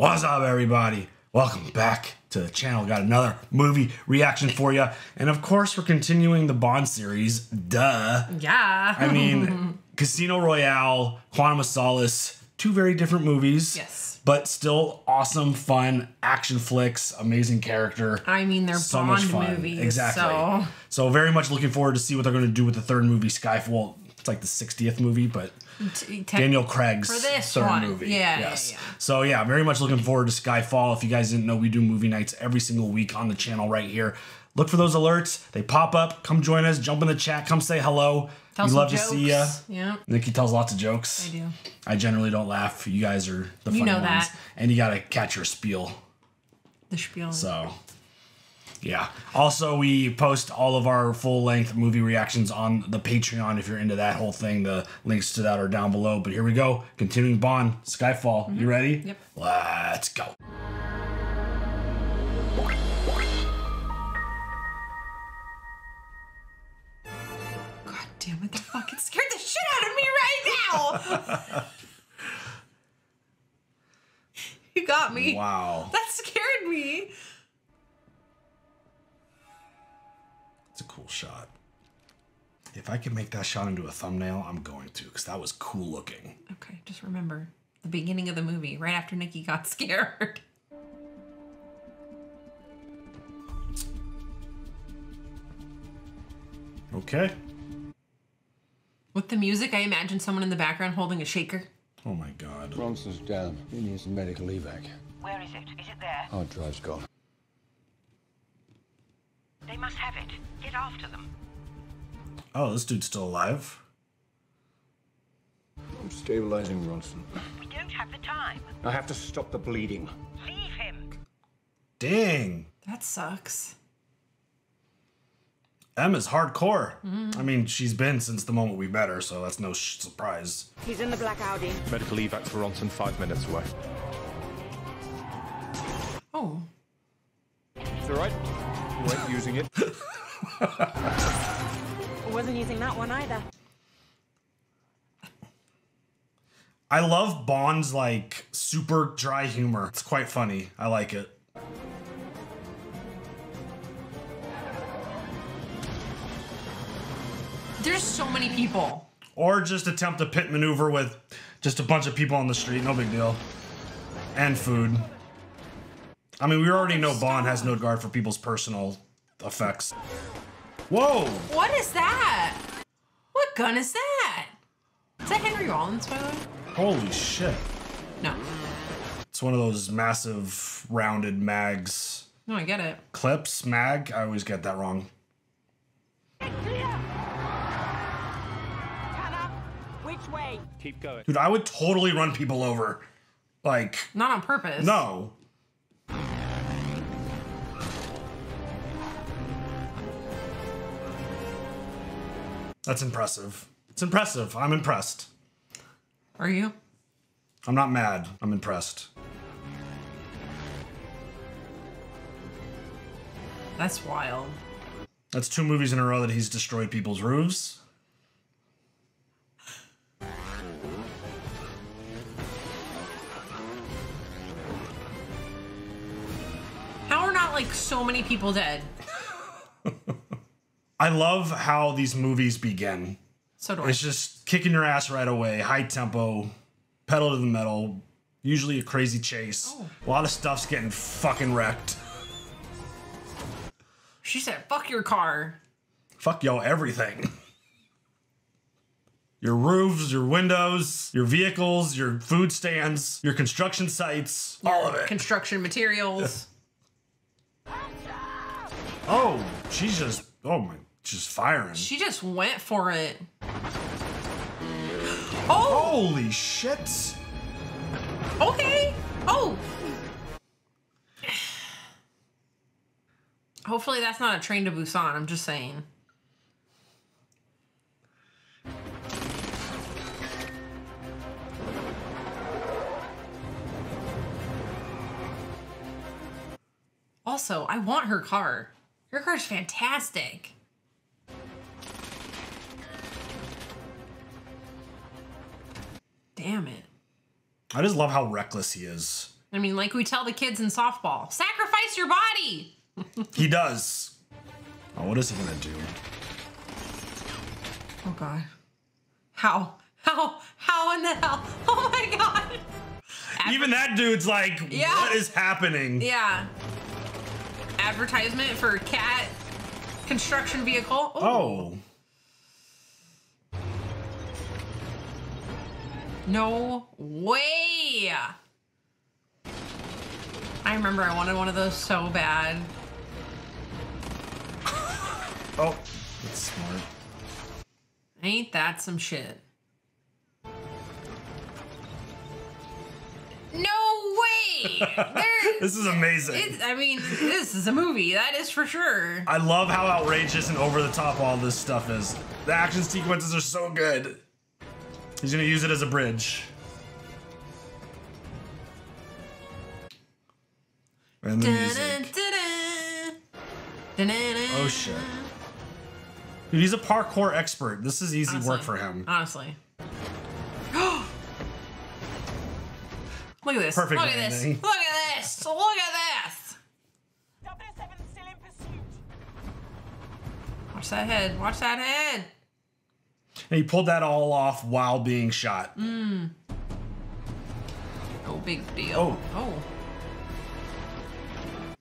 What's up, everybody? Welcome back to the channel. Got another movie reaction for you. And of course, we're continuing the Bond series. Duh. Yeah. I mean, Casino Royale, Quantum of Solace, two very different movies. Yes. But still awesome, fun action flicks, amazing character. I mean, they're so Bond much fun. movies. Exactly. So So very much looking forward to see what they're going to do with the third movie, Skyfall. It's like the 60th movie, but t- Daniel Craig's For this third one. movie. Yeah, yeah, yes. yeah. So yeah, very much looking forward to Skyfall. If you guys didn't know, we do movie nights every single week on the channel right here. Look for those alerts. They pop up. Come join us. Jump in the chat. Come say hello. tell we love jokes. to see you. Yeah, Nikki tells lots of jokes. I do. I generally don't laugh. You guys are the funny You know ones. that. And you gotta catch your spiel. The spiel. So, yeah. Also, we post all of our full length movie reactions on the Patreon if you're into that whole thing. The links to that are down below. But here we go. Continuing Bond, Skyfall. You ready? Mm-hmm. Yep. Let's go. God damn it! That fucking scared the shit out of me right now. you got me. Wow. That scared me. Shot. If I can make that shot into a thumbnail, I'm going to, because that was cool looking. Okay, just remember the beginning of the movie, right after Nikki got scared. Okay. With the music, I imagine someone in the background holding a shaker. Oh my god. Ronson's down. He needs some medical evac. Where is it? Is it there? Hard drive's gone. They must have it. Get after them. Oh, this dude's still alive. I'm stabilizing Ronson. We don't have the time. I have to stop the bleeding. Leave him. Dang. That sucks. Emma's hardcore. I mean, she's been since the moment we met her, so that's no sh- surprise. He's in the black Audi. Medical evac to Ronson five minutes away. Oh, Is It's all right. You weren't using it. Wasn't using that one either. I love Bond's like super dry humor. It's quite funny. I like it. there's so many people. Or just attempt a pit maneuver with just a bunch of people on the street. No big deal. And food. I mean, we already know Bond has no regard for people's personal effects. Whoa! What is that? What gun is that? Is that Henry Rollins, by the way? Holy shit. No. It's one of those massive rounded mags. No, I get it. Clips? Mag? I always get that wrong. Tanner, which way? Keep going. Dude, I would totally run people over. Like, Not on purpose. no. That's impressive. It's impressive. I'm impressed. Are you? I'm not mad. I'm impressed. That's wild. That's two movies in a row that he's destroyed people's roofs. How are not like so many people dead? I love how these movies begin. So do I. It's just kicking your ass right away, high tempo, pedal to the metal, usually a crazy chase. Oh. A lot of stuff's getting fucking wrecked. She said, "Fuck your car." Fuck yo, everything. Your roofs, your windows, your vehicles, your food stands, your construction sites, all of it. Construction materials. oh, she's just, oh my, she's firing. she just went for it. Oh, Holy shit. okay. Oh. Hopefully that's not a train to Busan. I'm just saying. Also, I want her car. Her car's fantastic. Damn it. I just love how reckless he is. I mean, like we tell the kids in softball, sacrifice your body. He does. Oh, what is he gonna do? Oh god. How? How? How in the hell? Oh my god. Even that dude's like, Yeah. what is happening? Yeah. Advertisement for cat construction vehicle. Oh. No way. I remember I wanted one of those so bad. Oh. That's smart. Ain't that some shit? No way! This is amazing. I mean, this is a movie. That is for sure. I love how outrageous and over the top all this stuff is. The action sequences are so good. He's gonna use it as a bridge. And the music. Oh shit. Dude, he's a parkour expert. This is easy work for him. Honestly. Look at this. Perfect Look at this. Look at this. Look at this. 007 still in pursuit. Watch that head. Watch that head. And he pulled that all off while being shot. No big deal. Oh. Oh.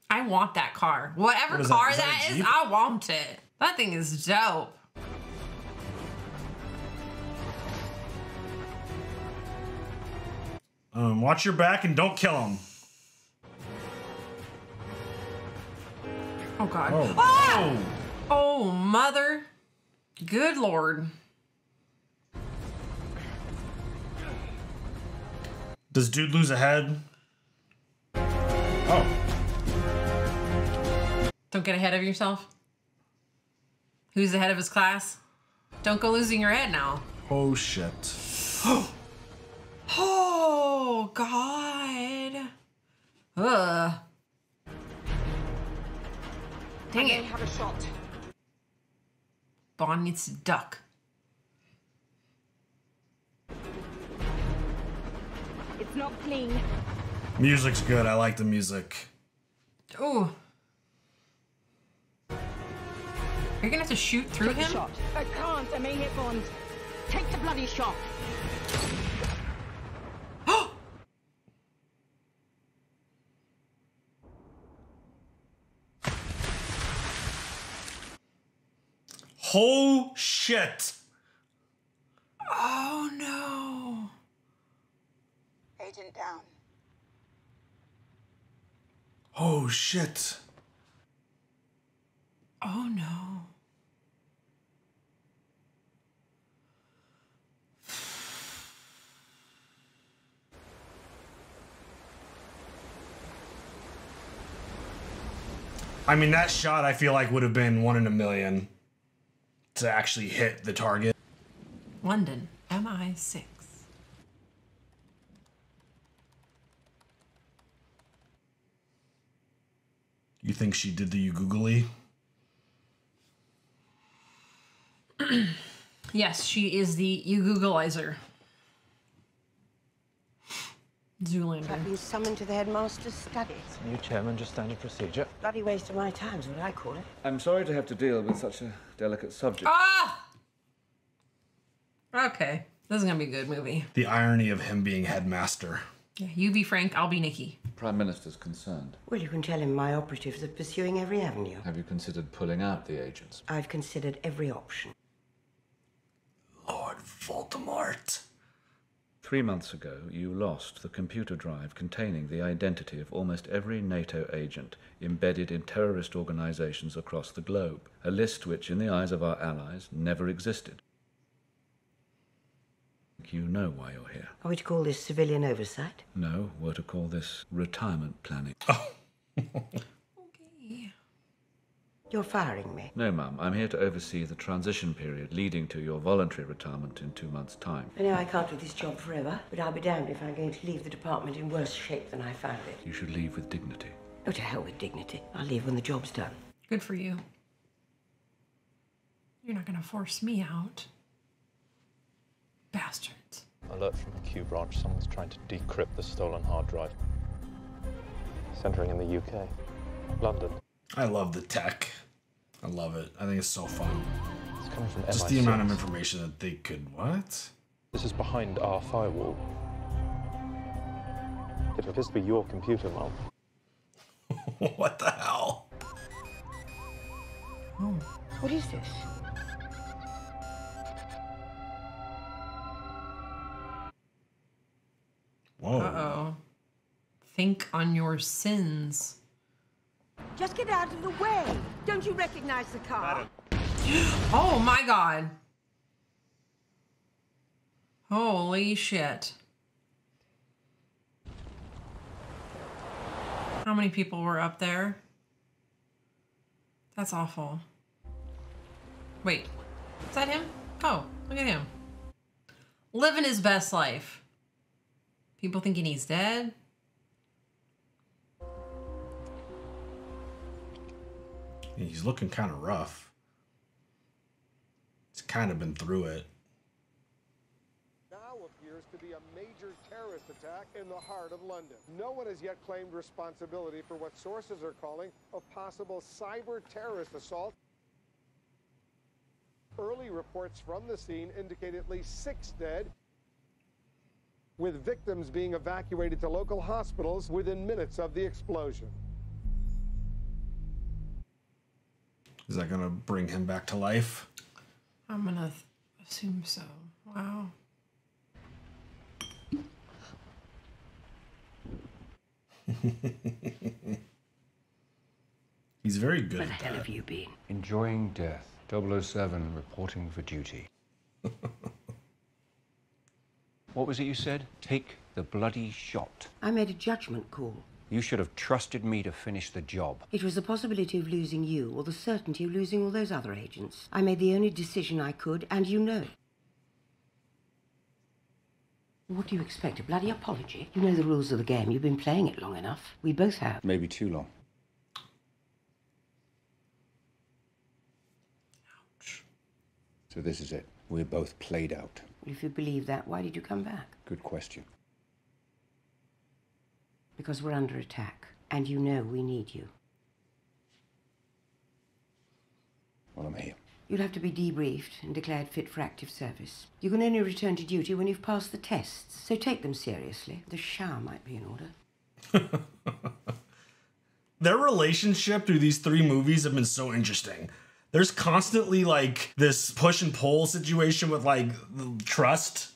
I want that car. Whatever What is that? car Is that that a? I want it. That thing is dope. Um, watch your back and don't kill him. Oh god. Oh. Ah! oh. Oh mother. Good lord. Does dude lose a head? Oh. Don't get ahead of yourself. Who's the head of his class? Don't go losing your head now. Oh shit. Oh God. Ugh. Dang They it. have a shot. Bond needs to duck. It's not clean. Music's good. I like the music. Ooh. You're gonna have to shoot through Take him? shot. I can't. I may hit Bond. Take the bloody shot. Oh shit. Oh no. Agent down. Oh shit. Oh no. I mean, that shot I feel like would have been one in a million to actually hit the target. London, MI6. You think she did the you googly? Yes, she is the you Googleizer. Zoolander. I've been summoned to the headmaster's study. New chairman, just standard procedure. Bloody waste of my time is what I call it. I'm sorry to have to deal with such a delicate subject. Ah! Okay. This is gonna be a good movie. The irony of him being headmaster. Yeah, you be Frank, I'll be Nikki. Prime Minister's concerned. Well, you can tell him my operatives are pursuing every avenue. Have you considered pulling out the agents? I've considered every option. Lord Voldemort. Three months ago, you lost the computer drive containing the identity of almost every NATO agent embedded in terrorist organizations across the globe, a list which, in the eyes of our allies, never existed. You know why you're here. Are we to call this civilian oversight? No, we're to call this retirement planning. Okay. Oh. You're firing me. No, Mum, I'm here to oversee the transition period leading to your voluntary retirement in two months' time. I know I can't do this job forever, but I'll be damned if I'm going to leave the department in worse shape than I found it. You should leave with dignity. Oh, to hell with dignity. I'll leave when the job's done. Good for you. You're not gonna force me out. Bastards. Alert from the Q branch. Someone's trying to decrypt the stolen hard drive. centering in the UK, London. I love the tech. I love it. I think it's so fun. It's coming from Just MI6. the amount of information that they could. What? This is behind our firewall. It appears to be your computer, Mom. what the hell? Oh, what is this? Whoa. Uh oh. Think on your sins. Just get out of the way. Don't you recognize the car? Oh my god. Holy shit. How many people were up there? That's awful. Wait, is that him? Oh, look at him. Living his best life. People thinking he's dead. He's looking kind of rough. He's kind of been through it. now appears to be a major terrorist attack in the heart of London. No one has yet claimed responsibility for what sources are calling a possible cyber terrorist assault. Early reports from the scene indicate at least six dead, with victims being evacuated to local hospitals within minutes of the explosion. Is that gonna bring him back to life? I'm gonna th- assume so. Wow. He's very good Where the at hell that. have you been? Enjoying death. 007 reporting for duty. what was it you said? Take the bloody shot. I made a judgment call. You should have trusted me to finish the job. It was the possibility of losing you or the certainty of losing all those other agents. I made the only decision I could, and you know it. What do you expect? A bloody apology? You know the rules of the game. You've been playing it long enough. We both have. Maybe too long. Ouch. So this is it. We're both played out. If you believe that, why did you come back? Good question. Because we're under attack, and you know we need you. Well, I'm here. You'll have to be debriefed and declared fit for active service. You can only return to duty when you've passed the tests, so take them seriously. The shower might be in order. Their relationship through these three movies have been so interesting. There's constantly like this push and pull situation with like trust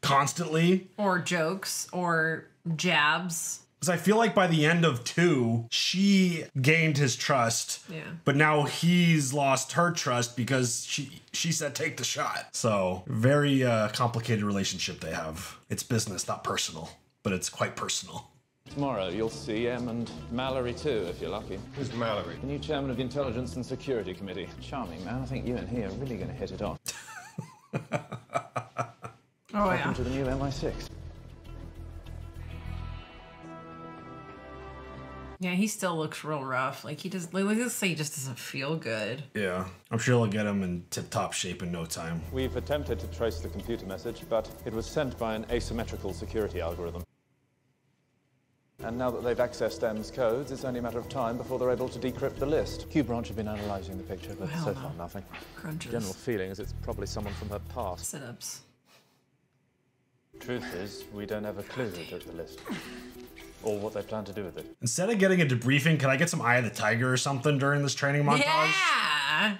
constantly. Or jokes or jabs. Because I feel like by the end of two, she gained his trust. Yeah. But now he's lost her trust because she she said take the shot. So very uh, complicated relationship they have. It's business, not personal, but it's quite personal. Tomorrow you'll see M and Mallory too, if you're lucky. Who's Mallory? The new chairman of the Intelligence and Security Committee. Charming man. I think you and he are really going to hit it off. Oh Welcome yeah. to the new MI6. Yeah, he still looks real rough. Like he just like let's say he just doesn't feel good. Yeah. I'm sure they'll get him in tip top shape in no time. We've attempted to trace the computer message, but it was sent by an asymmetrical security algorithm. And now that they've accessed M's codes, it's only a matter of time before they're able to decrypt the list. Q Branch have been analysing the picture, but hell so no. far uh, nothing. Crunches. General feeling is it's probably someone from her past. Sit-ups. Truth is, we don't have a clue who took the list. Or what they plan to do with it. Instead of getting a debriefing, can I get some Eye of the Tiger or something during this training montage? Yeah.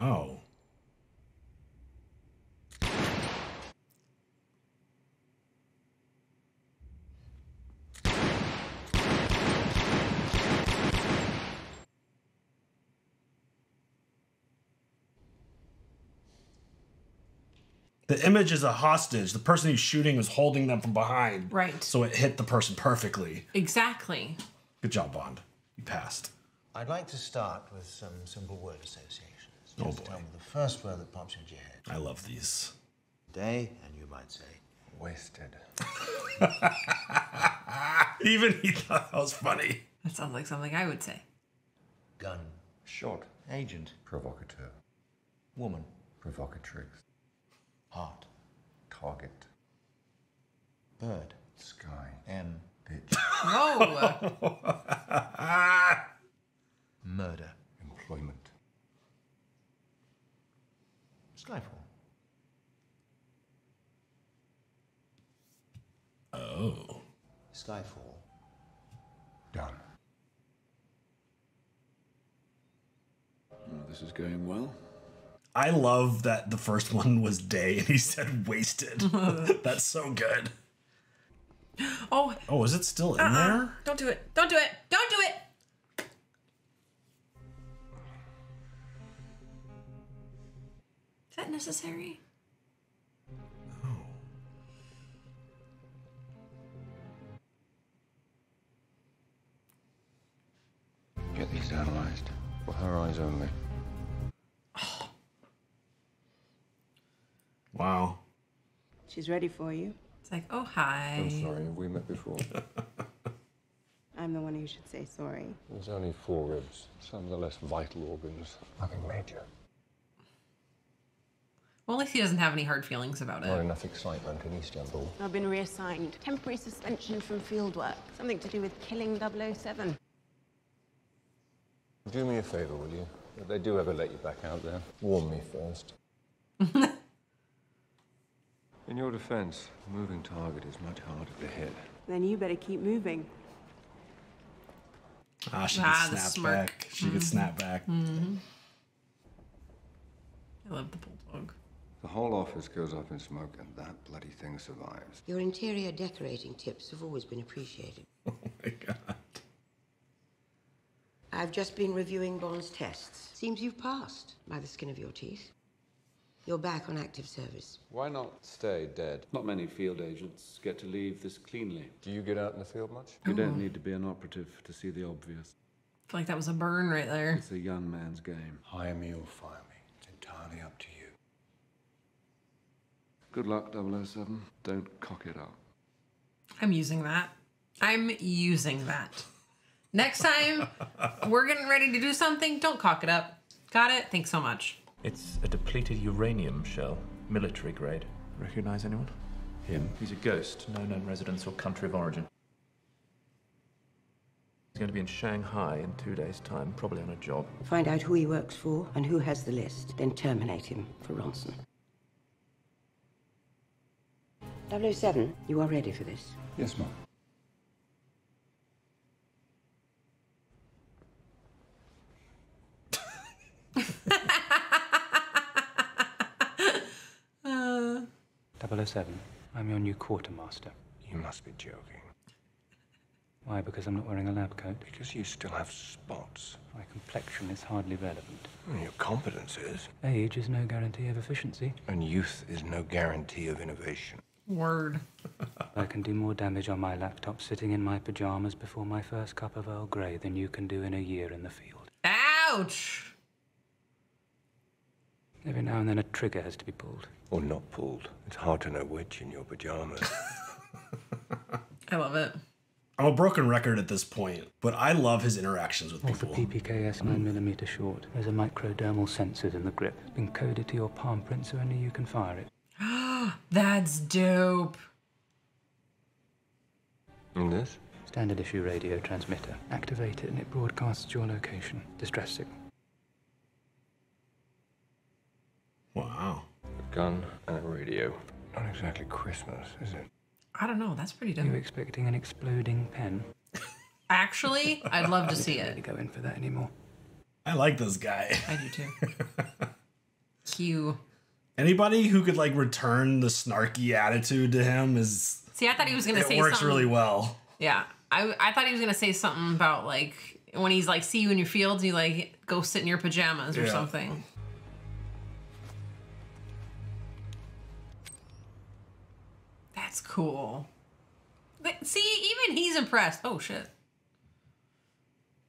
Oh. The image is a hostage. The person he's shooting is holding them from behind. Right. So it hit the person perfectly. Exactly. Good job, Bond. You passed. I'd like to start with some simple word associations. Oh, Just boy. Tell me the first word that pops into your head. I love these. Day, and you might say, Wasted. Even he thought that was funny. That sounds like something I would say. gun, Shot. agent, Provocateur. woman, Provocatrix. Heart, Target. bird, Sky. M, Bitch. Whoa. Murder. Employment. Skyfall. Oh. Skyfall. Done. Oh, this is going well. I love that the first one was day and he said wasted. That's so good. Oh, Oh, is it still in uh-uh. there? Don't do it. Don't do it. Don't do it. Is that necessary? Get these analysed. For her eyes only. Wow. She's ready for you. It's like, oh, hi. I'm sorry, have we met before? I'm the one who should say sorry. There's only four ribs, some of the less vital organs. Nothing major. Well, at least he doesn't have any hard feelings about it. Not it. enough excitement in Istanbul. I've been reassigned. Temporary suspension from fieldwork. Something to do with killing 007. Do me a favour, will you? If they do ever let you back out there, warn me first. in your defence, a moving target is much harder to hit. Then you better keep moving. Ah, she Ah, could snap smirk. back. She could snap back. hmm I love the bulldog. The whole office goes up in smoke, and that bloody thing survives. Your interior decorating tips have always been appreciated. Oh my god. I've just been reviewing Bond's tests. Seems you've passed by the skin of your teeth. You're back on active service. Why not stay dead? Not many field agents get to leave this cleanly. Do you get out in the field much? You Ooh. don't oh. need to be an operative to see the obvious. I feel like that was a burn right there. It's a young man's game. Hire me or fire me. It's entirely up to you. Good luck, 007. Don't cock it up. I'm using that. I'm using that. Next time we're getting ready to do something, don't cock it up. Got it? Thanks so much. It's a depleted uranium shell, military grade. Recognize anyone? Him? He's a ghost, no known residence or country of origin. He's going to be in Shanghai in two days' time, probably on a job. Find out who he works for and who has the list, then terminate him for Ronson. 007, you are ready for this. Yes, ma'am. Uh, 007, I'm your new quartermaster. You must be joking. Why? Because I'm not wearing a lab coat? Because you still have spots. My complexion is hardly relevant. Well, Your competence is. Age is no guarantee of efficiency. And youth is no guarantee of innovation. Word. I can do more damage on my laptop sitting in my pajamas before my first cup of Earl Grey than you can do in a year in the field. ouch! Every now and then a trigger has to be pulled. Or not pulled. It's hard to know which in your pajamas. I love it. I'm a broken record at this point, but I love his interactions with Off the people. PPKS 9mm short, there's a microdermal sensor in the grip. It's been coded to your palm print so only you can fire it. That's dope. and this? Standard issue radio transmitter. Activate it and it broadcasts your location. Distress signal. Wow. A gun and a radio. Not exactly Christmas, is it? I don't know. That's pretty Are you dope. expecting an exploding pen? Actually, I'd love to see I it. don't go in for that anymore. I like this guy. I do too. Q. Anybody who could like return the snarky attitude to him is See, I thought he was gonna it say works something. really well. Yeah, I I thought he was gonna say something about like when he's like, "See you in your fields," you like go sit in your pajamas or Yeah. something. That's cool. But see, even he's impressed. Oh shit!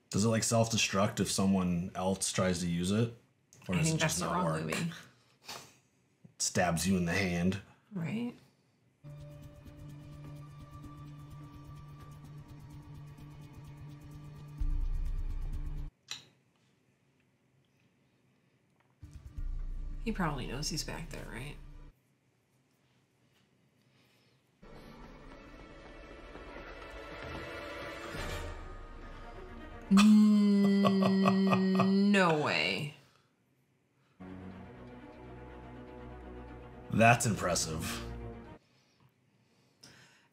Does it like self destruct if someone else tries to use it? Or I does think it that's just the not wrong work? movie, Stabs you in the hand. right? He probably knows he's back there, right? Mm, no way. That's impressive.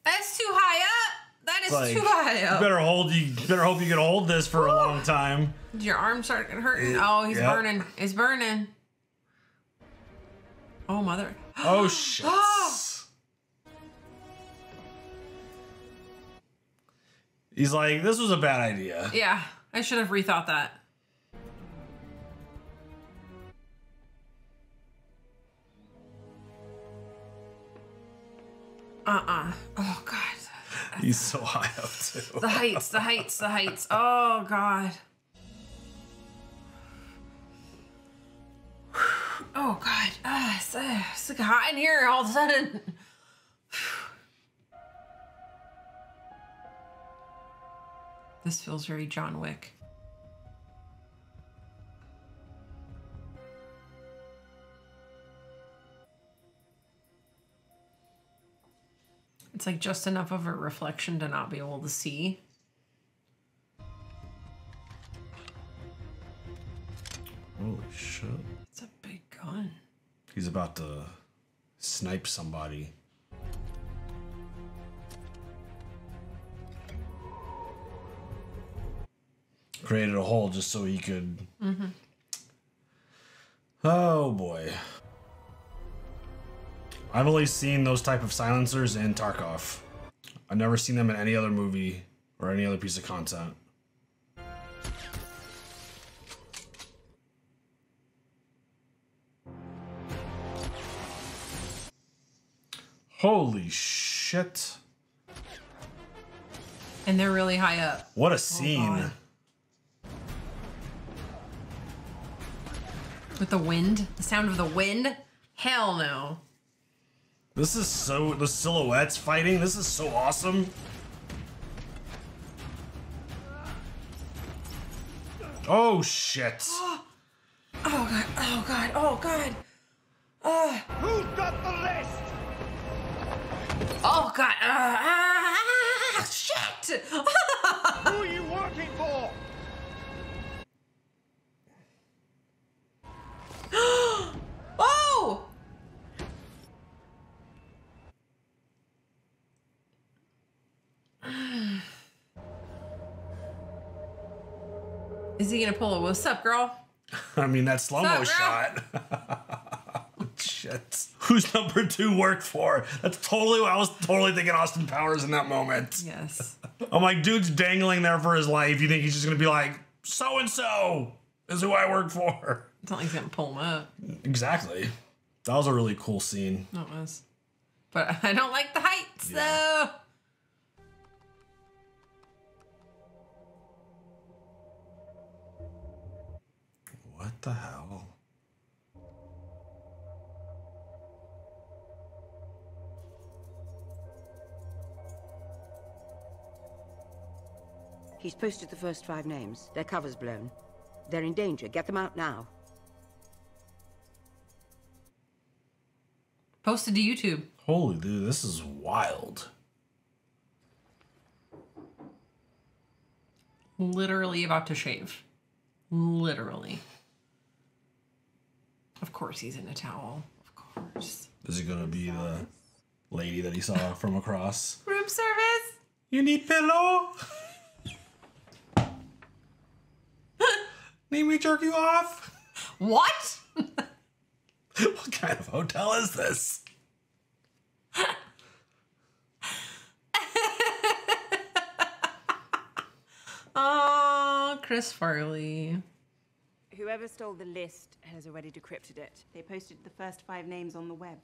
That's too high up. That is like, too high you up. better hold you better hope you can hold this for a long time. Your arms start hurting? Oh, he's Yep. burning. It's burning. Oh, mother. Oh shit. Oh, He's like, this was a bad idea. Yeah, I should have rethought that. Uh-uh. Oh, God. He's so high up too. The heights, the heights, the heights. Oh, God. Oh, God. Ah, it's, uh, it's like hot in here all of a sudden. This feels very John Wick. It's like just enough of a reflection to not be able to see. Holy shit. It's a big gun. He's about to snipe somebody. Created a hole just so he could. Mm-hmm. Oh boy. I've only seen those type of silencers in Tarkov. I've never seen them in any other movie or any other piece of content. Holy shit. And they're really high up. What a scene. God. With the wind? The sound of the wind? Hell no. This is so the silhouettes fighting. This is so awesome. Oh shit. Oh god, oh god, oh god. Uh, Who's got the list? oh god. Uh, ah, shit. Is he gonna pull a what's up, girl? I mean that slow mo shot. shit. Who's number two worked for? That's totally what I was totally thinking Austin Powers in that moment. Yes. I'm like, dude's dangling there for his life. You think he's just gonna be like, so and so is who I work for. It's not like he's gonna pull him up. Exactly. That was a really cool scene. It was. But I don't like the heights though. The hell? He's posted the first five names. Their cover's blown. They're in danger. Get them out now. Posted to YouTube. Holy dude, this is wild. Literally about to shave. Literally. Of course he's in a towel. Of course. Is it gonna be the lady that he saw from across? Room service? You need pillow? need me jerk you off? What? what kind of hotel is this? Oh, Chris Farley. Whoever stole the list has already decrypted it. They posted the first five names on the web.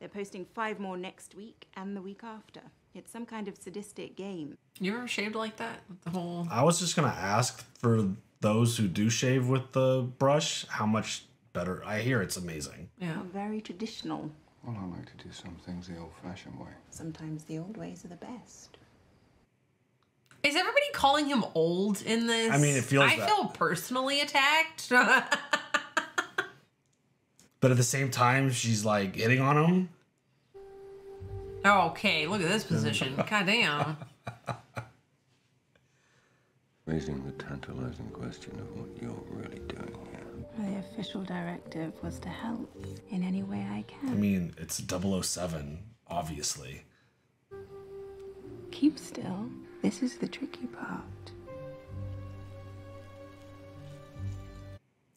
They're posting five more next week and the week after. It's some kind of sadistic game. You ever shaved like that? The whole I was just gonna ask for those who do shave with the brush, how much better. I hear it's amazing. Yeah. Very traditional. Well, I like to do some things the old-fashioned way. Sometimes the old ways are the best. Is everybody calling him old in this? I mean, it feels I that- feel personally attacked. But at the same time, she's like hitting on him. okay, look at this position. God damn. Raising the tantalizing question of what you're really doing here. The official directive was to help in any way I can. I mean, it's 007, obviously. Keep still. This is the tricky part.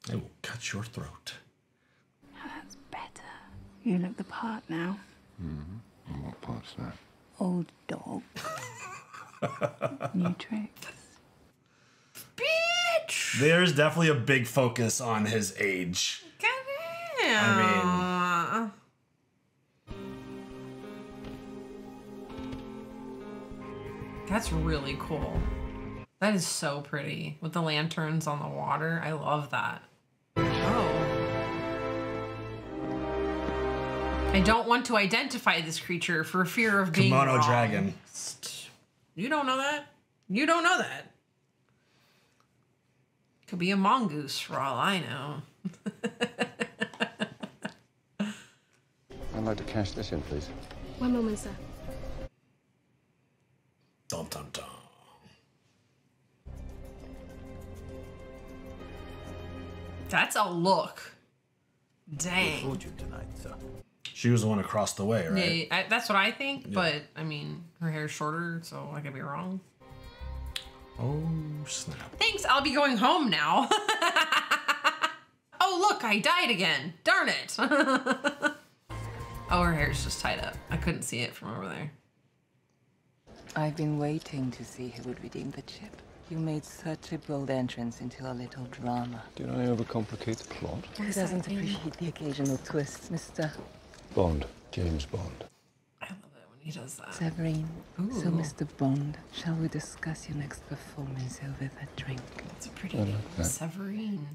I will cut your throat. That's better. You look the part now. Mm-hmm. And what part's that? Old dog. New tricks. Bitch! There's definitely a big focus on his age. I that's really cool. That is so pretty with the lanterns on the water. I love that. Oh. I don't want to identify this creature for fear of being Kimono wrong. dragon. You don't know that? You don't know that. Could be a mongoose for all I know. I'd like to cash this in, please. One moment, sir. Dum dum dum. That's a look. Dang. Fortune tonight, sir. She was the one across the way, right? Yeah, I, that's what I think, Yeah. but I mean, her hair's shorter, so I could be wrong. Oh, snap. Thanks, I'll be going home now. oh, look, I died again. Darn it. oh, her hair's just tied up. I couldn't see it from over there. I've been waiting to see who would redeem the chip. You made such a bold entrance into our little drama. Did I overcomplicate the plot? Who doesn't appreciate the occasional twist, Mr. Bond. James Bond. I love it when he does that. Severine? So, Mr. Bond, shall we discuss your next performance over that drink? It's a pretty I name. like that. Severine.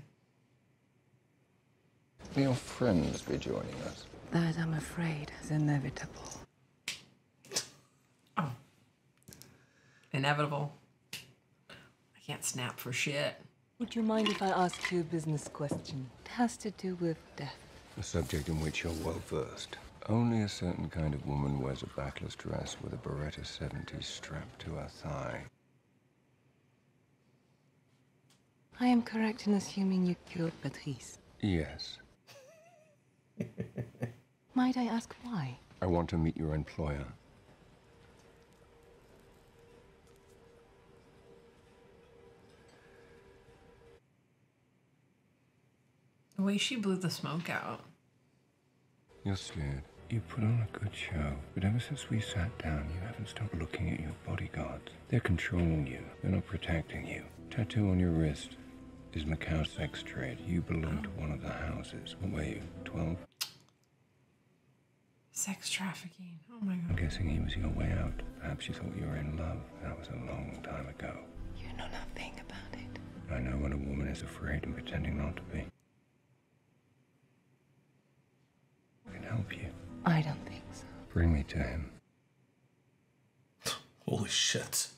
Will your friends be joining us? That, I'm afraid, is inevitable. Inevitable. I can't snap for shit. Would you mind if I asked you a business question? It has to do with death. A subject in which you're well versed. Only a certain kind of woman wears a backless dress with a Beretta 70 strapped to her thigh. I am correct in assuming you killed Patrice. Yes. Might I ask why? I want to meet your employer. The way she blew the smoke out. You're scared. You put on a good show, but ever since we sat down, you haven't stopped looking at your bodyguards. They're controlling you. They're not protecting you. Tattoo on your wrist is Macau sex trade. You belong to one of the houses. What were you, 12? Sex trafficking. Oh my god. I'm guessing he was your way out. Perhaps you thought you were in love. That was a long time ago. You know nothing about it. I know when a woman is afraid and pretending not to be. I can help you. I don't think so. Bring me to him. Holy shit.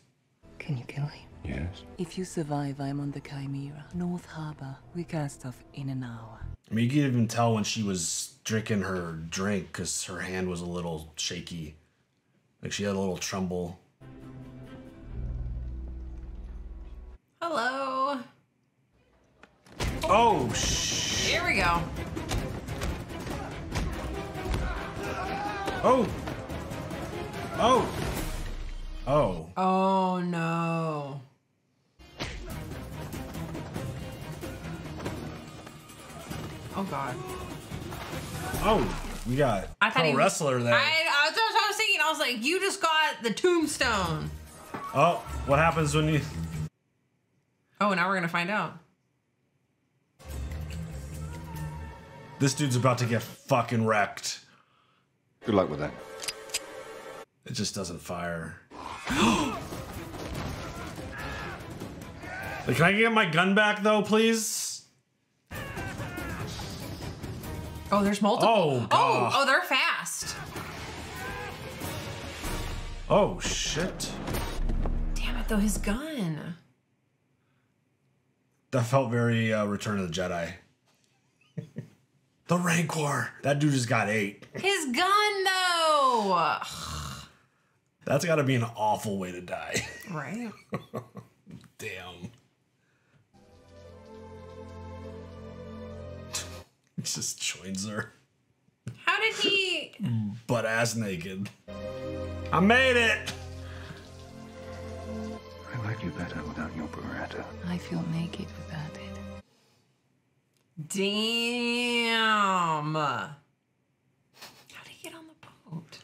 Can you kill him? Yes? If you survive, I'm on the Chimera, North Harbor. We cast off in an hour. I mean, you could even tell when she was drinking her drink because her hand was a little shaky. Like she had a little tremble. Hello. Oh, sh. Here we go. Oh. Oh. Oh. Oh no. Oh god. Oh. We got I pro he wrestler there. I, I, that's what I was thinking. I was like, you just got the tombstone. Oh, what happens when you. Oh, now we're gonna find out. This dude's about to get fucking wrecked. Good luck with that. It just doesn't fire. Like, can I get my gun back though, please? Oh, there's multiple. Oh, oh, oh, they're fast. Oh shit. Damn it, though, his gun. That felt very uh, Return of the Jedi. The Rancor. That dude just got ate. His gun, though. That's got to be an awful way to die. Right. Damn. He just joins her, How did he? butt ass naked. I made it. I like you better without your Beretta. I feel naked without it. Damn. How did he get on the boat?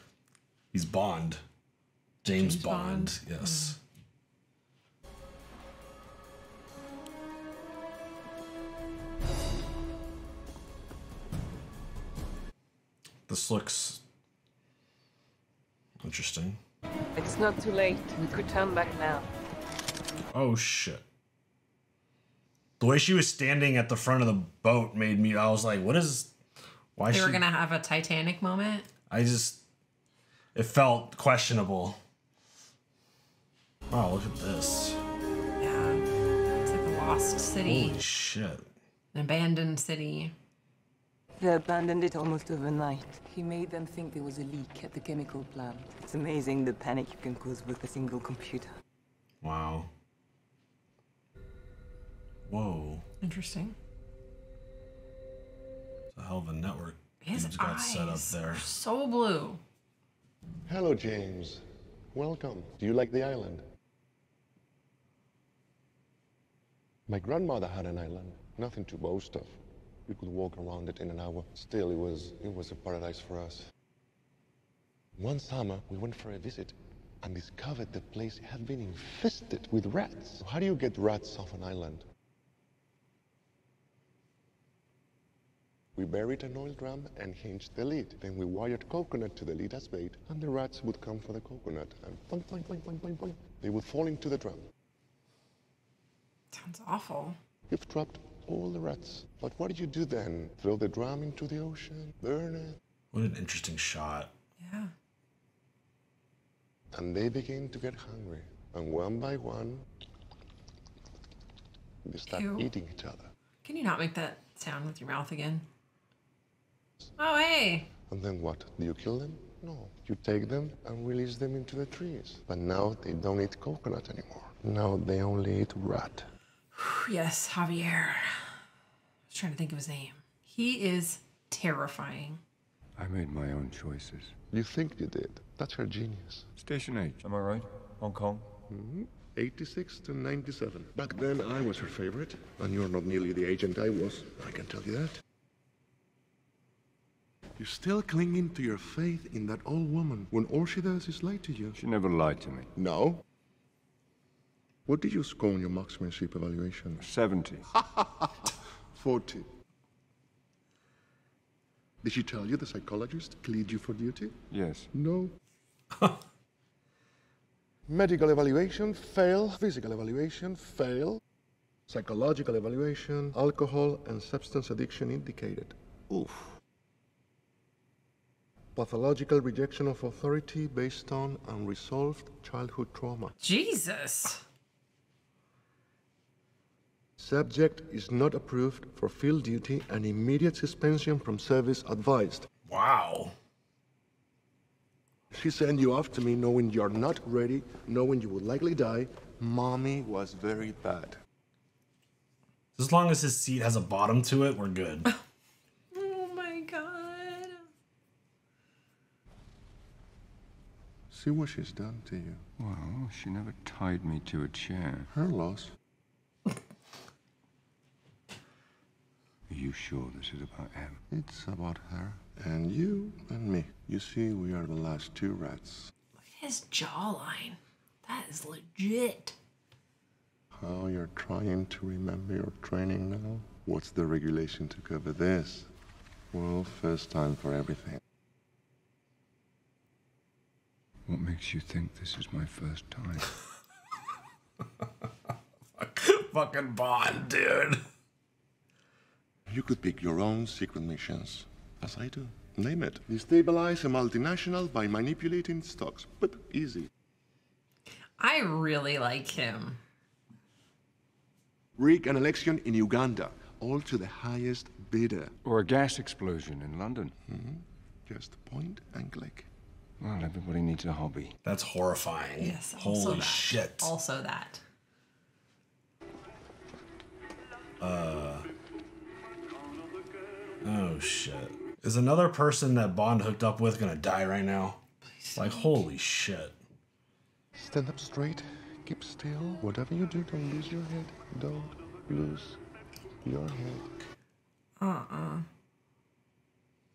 He's Bond. James, James Bond. Bond? Yes. Hmm. This looks interesting. It's not too late. We could turn back now. Oh shit. The way she was standing at the front of the boat made me I was like, what is why they she were gonna have a Titanic moment. I just it felt questionable. Wow, look at this. Yeah, it's like a lost city, Holy shit. an abandoned city. They abandoned it almost overnight. He made them think there was a leak at the chemical plant. It's amazing the panic you can cause with a single computer. Wow. Whoa. Interesting. It's a hell of a network. His Dude's got set up eyes there. are so blue. Hello, James. Welcome. Do you like the island? My grandmother had an island. Nothing to boast of. We could walk around it in an hour. Still, it was it was a paradise for us. One summer, we went for a visit and discovered the place had been infested with rats. How do you get rats off an island? We buried an oil drum and hinged the lid. Then we wired coconut to the lid as bait, and the rats would come for the coconut, and boing, boing, boing, boing, boing, boing, they would fall into the drum. Sounds awful. You've trapped all the rats. But what did you do then? Throw the drum into the ocean? Burn it? What an interesting shot. Yeah. And they begin to get hungry. And one by one, they start Ew. eating each other. Can you not make that sound with your mouth again? Oh, hey. And then what? Do you kill them? No. You take them and release them into the trees. But now they don't eat coconut anymore. Now they only eat rat. Yes, Javier. I was trying to think of his name. He is terrifying. I made my own choices. You think you did. That's her genius. Station H. Am I right? Hong Kong? hmm 86 to 97. Back then, I was her favorite. And you're not nearly the agent I was. I can tell you that. You're still clinging to your faith in that old woman when all she does is lie to you. She never lied to me. No. What did you score on your marksmanship evaluation? 70. 40. Did she tell you the psychologist cleared you for duty? Yes. No. Medical evaluation, fail. Physical evaluation, fail. Psychological evaluation, alcohol and substance addiction indicated. Oof. Pathological rejection of authority based on unresolved childhood trauma. Jesus. Subject is not approved for field duty and immediate suspension from service advised. Wow. She sent you off to me knowing you're not ready, knowing you would likely die. Mommy was very bad. As long as his seat has a bottom to it, we're good. Oh my god. See what she's done to you. Well, she never tied me to a chair. Her loss. Are you sure this is about M? It's about her and you and me. You see, we are the last two rats. Look at His jawline. That is legit. How you're trying to remember your training now? What's the regulation to cover this? Well, first time for everything. What makes you think this is my first time? Fucking Bond, dude. You could pick your own secret missions, as I do. Name it. Destabilize a multinational by manipulating stocks. But easy. I really like him. Rig an election in Uganda, all to the highest bidder. Or a gas explosion in London. Mm-hmm. Just point and click. Well, everybody needs a hobby. That's horrifying. Yes. Holy that. shit. Also that. Uh. Oh shit. Is another person that Bond hooked up with gonna die right now? Like holy shit. Stand up straight. Keep still. Whatever you do, don't lose your head. Don't lose your head. Uh-uh.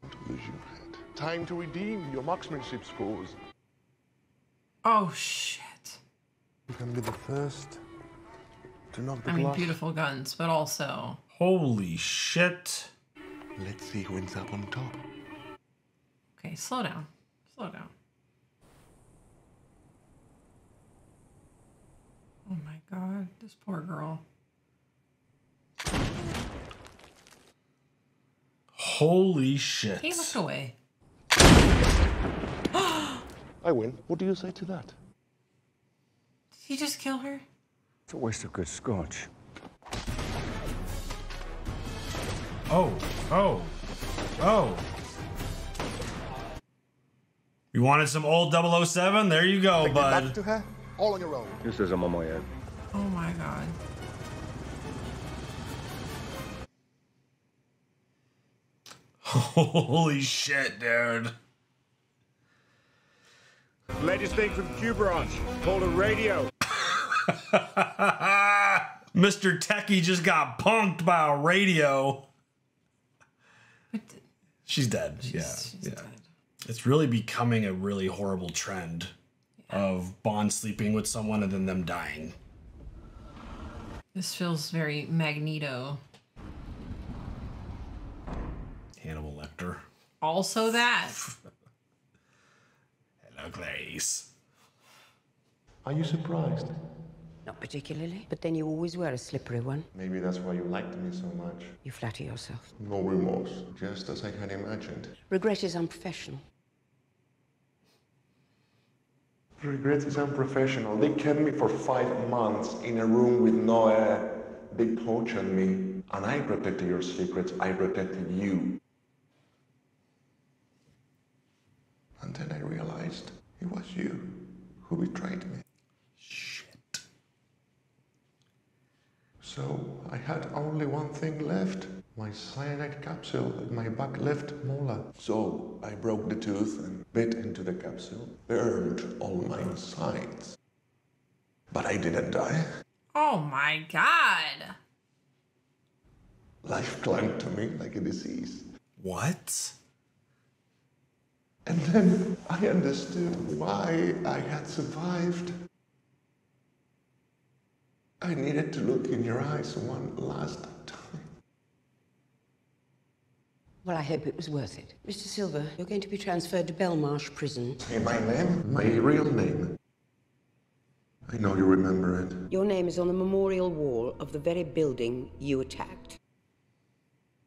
Don't lose your head. Time to redeem your marksmanship scores. Oh shit. You can be the first to knock the I mean, beautiful guns, but also Holy shit. Let's see who ends up on top. okay. Slow down. Slow down. Oh my god, this poor girl. Holy shit. He looked away. I win. What do you say to that? Did he just kill her? It's a waste of good scotch. Oh, oh, oh. You wanted some old 007? There you go, Take it back bud. to her. All on your own. This is a Momoye. Oh my god. Holy shit, dude. Latest thing from Q Branch. Called a radio. Mr. Techie just got punked by a radio. She's dead. yeah. yeah. It's really becoming a really horrible trend of Bond sleeping with someone and then them dying. This feels very Magneto. Hannibal Lecter. Also that. Hello, Clarice. Are you surprised? Not particularly, but then you always were a slippery one. Maybe that's why you liked me so much. You flatter yourself. No remorse, just as I had imagined. Regret is unprofessional. Regret is unprofessional. They kept me for five months in a room with no air. They tortured me. And I protected your secrets. I protected you. And then I realized it was you who betrayed me. Shit. So I had only one thing left. My cyanide capsule in my back left molar. So I broke the tooth and bit into the capsule, burned all my insides. But I didn't die. Oh my god. Life clung to me like a disease. What? And then I understood why I had survived. I needed to look in your eyes one last time. Well, I hope it was worth it. Mr. Silva, you're going to be transferred to Belmarsh Prison. Say my name, my real name. I know you remember it. Your name is on the memorial wall of the very building you attacked.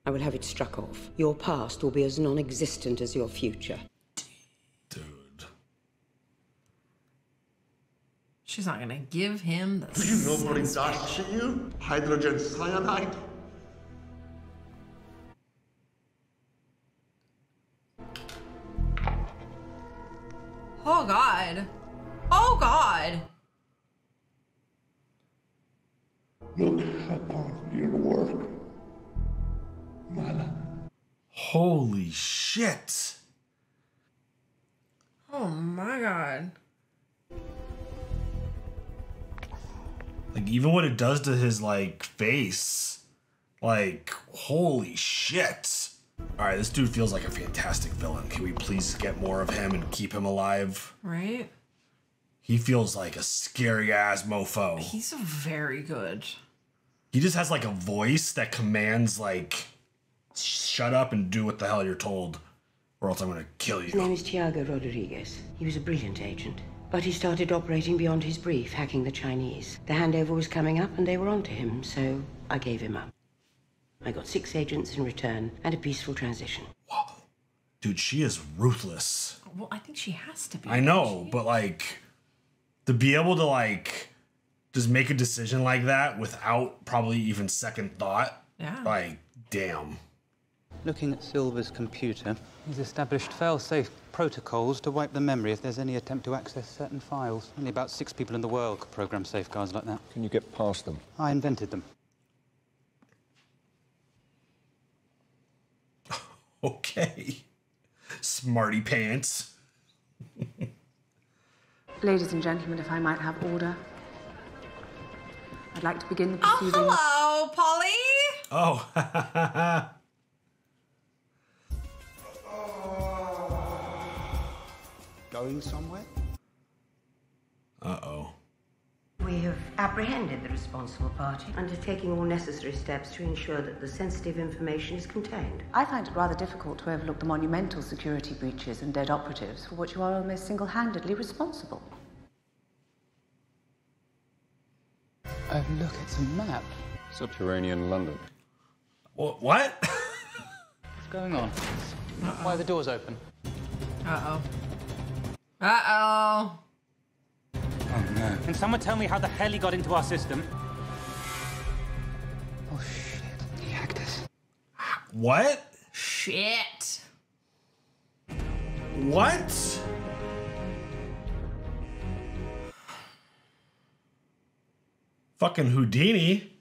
I will have it struck off. Your past will be as non existent as your future. She's not gonna give him the. Do you know what it does you? Hydrogen cyanide? Oh god. Oh god. Look upon your work, Mala. Holy shit. Oh my god. Like even what it does to his like face. Like holy shit. All right, this dude feels like a fantastic villain. Can we please get more of him and keep him alive? Right? He feels like a scary ass mofo. He's very good. He just has like a voice that commands like shut up and do what the hell you're told or else I'm going to kill you. His name is Tiago Rodriguez. He was a brilliant agent. But he started operating beyond his brief, hacking the Chinese. The handover was coming up and they were onto him, so I gave him up. I got six agents in return and a peaceful transition. Dude, she is ruthless. Well, I think she has to be. I know, but like to be able to like just make a decision like that without probably even second thought. Yeah. Like, damn. Looking at Silva's computer, He's established fail-safe protocols to wipe the memory if there's any attempt to access certain files. Only about six people in the world could program safeguards like that. Can you get past them? I invented them. okay. Smarty pants. Ladies and gentlemen, if I might have order. I'd like to begin the oh, proceedings. Oh, hello, Polly! Oh, Going somewhere? uh oh. We have apprehended the responsible party, undertaking all necessary steps to ensure that the sensitive information is contained. I find it rather difficult to overlook the monumental security breaches and dead operatives for which you are almost single handedly responsible. Oh, look, it's a map. Subterranean London. What? What? What's going on? Why are the doors open? Uh oh. Uh oh. Oh, no. Can someone tell me how the hell he got into our system? Oh, shit. He hacked us. What? Shit. What? Fucking Houdini.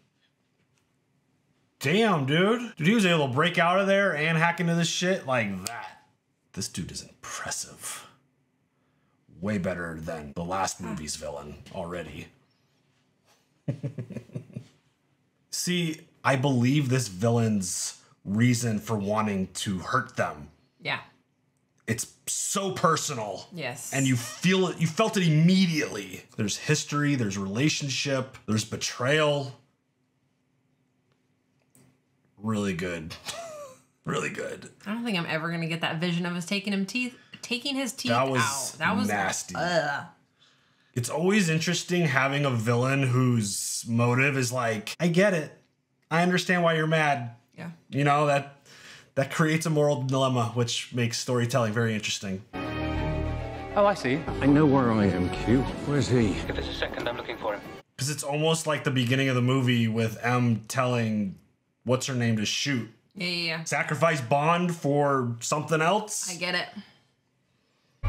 Damn, dude. Dude, he was able to break out of there and hack into this shit like that. This dude is impressive. Way better than the last movie's villain already. See, I believe this villain's reason for wanting to hurt them Yeah. it's so personal. Yes. And you feel it, you felt it immediately. There's history, there's relationship, there's betrayal. Really good. really good. I don't think I'm ever gonna get that vision of us taking him teeth, taking his teeth That was out. That was nasty. Ugh. It's always interesting having a villain whose motive is like, I get it. I understand why you're mad. Yeah. You know, that that creates a moral dilemma, which makes storytelling very interesting. Oh, I see. I know where I am, Q. Where's he? Give us a second, I'm looking for him. Because it's almost like the beginning of the movie with M telling what's her name to shoot. Yeah, yeah, yeah. Sacrifice Bond for something else? I get it.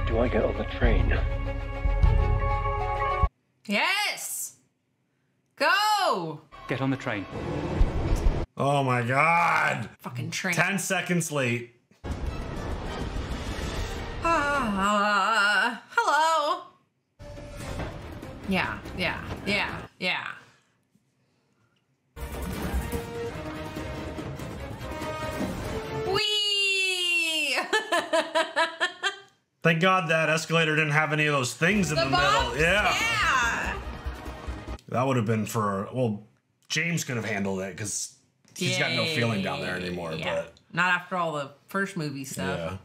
Do I get on the train? Yes. Go. Get on the train. Oh my god. Fucking train. 10 seconds late. Ah, hello. Yeah, yeah, yeah, yeah. Thank God that escalator didn't have any of those things in the, middle. Yeah. Yeah. That would have been for, well, James could have handled it because he's got no feeling down there anymore. Yeah. Not after all the first movie stuff. yeah.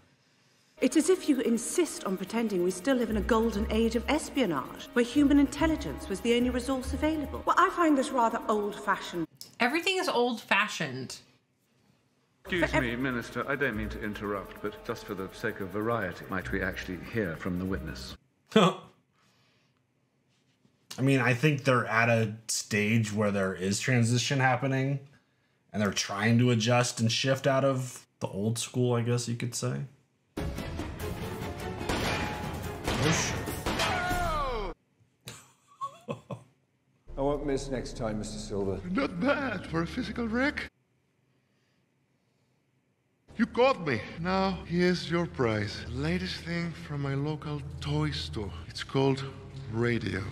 It's as if you insist on pretending we still live in a golden age of espionage, where human intelligence was the only resource available. Well, I find this rather old fashioned. Everything is old fashioned. Excuse me, Minister, I don't mean to interrupt, but just for the sake of variety, might we actually hear from the witness? I mean, I think they're at a stage where there is transition happening and they're trying to adjust and shift out of the old school, I guess you could say. Oh, I won't miss next time, Mr. Silva. Not bad for a physical wreck. You caught me. Now, here's your prize. Latest thing from my local toy store. It's called Radio.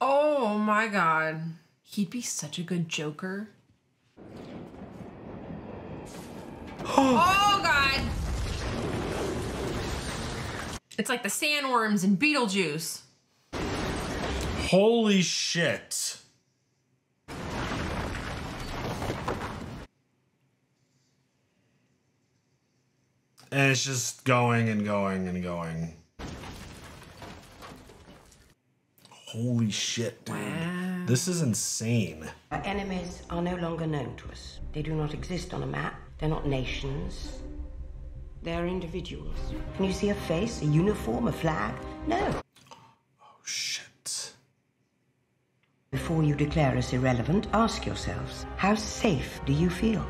Oh my god. He'd be such a good Joker. oh god. It's like the sandworms in Beetlejuice. Holy shit. And it's just going and going and going. Holy shit, dude. This is insane. Our enemies are no longer known to us. They do not exist on a map. They're not nations. They're individuals. Can you see a face, a uniform, a flag? No. Oh, shit. Before you declare us irrelevant, ask yourselves how safe do you feel?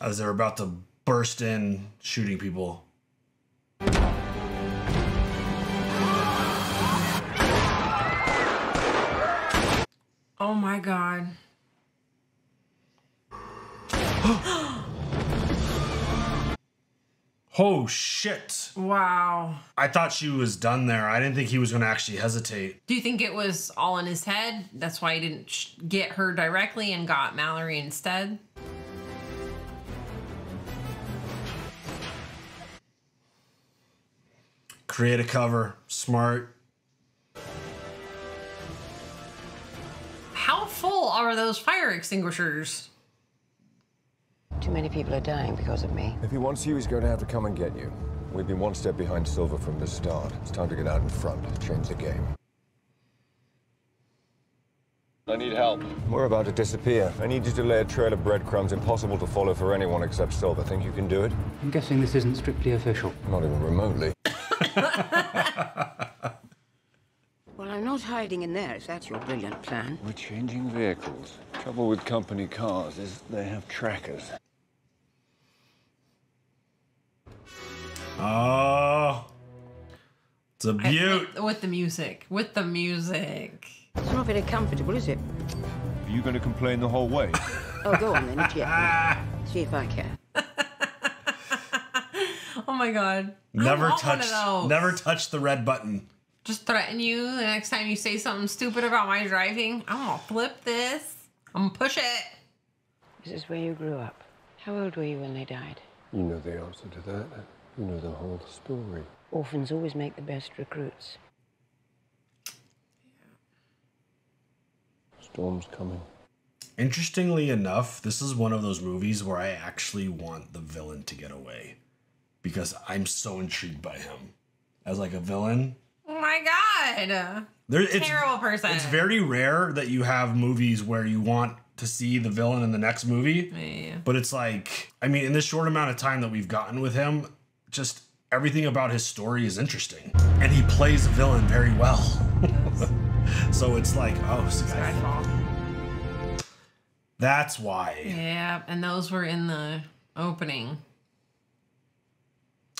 As they're about to burst in, shooting people. Oh my god. Oh shit. Wow. I thought she was done there. I didn't think he was going to actually hesitate. Do you think it was all in his head? That's why he didn't sh- get her directly and got Mallory instead? Create a cover. Smart. How full are those fire extinguishers? Too many people are dying because of me. If he wants you, he's going to have to come and get you. We've been one step behind Silva from the start. It's time to get out in front, change the game. I need help. We're about to disappear. I need you to lay a trail of breadcrumbs impossible to follow for anyone except Silva. Think you can do it? I'm guessing this isn't strictly official. Not even remotely. Well, I'm not hiding in there if that's your brilliant plan. We're changing vehicles. Trouble with company cars is they have trackers. Oh. It's a beaut. with the music. With the music. It's not very comfortable, is it? Are you going to complain the whole way? Oh, go on then, eject. See if I can. Oh my god. Never want one of touch. Never touch the red button. Just threaten you the next time you say something stupid about my driving. I'm gonna flip this. I'm gonna push it. This is where you grew up. How old were you when they died? You know the answer to that. You know the whole story. Orphans always make the best recruits. Storm's coming. Interestingly enough, this is one of those movies where I actually want the villain to get away because I'm so intrigued by him as like a villain. Oh my god. There, it's, Terrible person. It's very rare that you have movies where you want to see the villain in the next movie. Yeah. But it's like, I mean, in this short amount of time that we've gotten with him, just everything about his story is interesting. And he plays the villain very well. So it's like, oh, Skyfall. That's why. Yeah, and those were in the opening.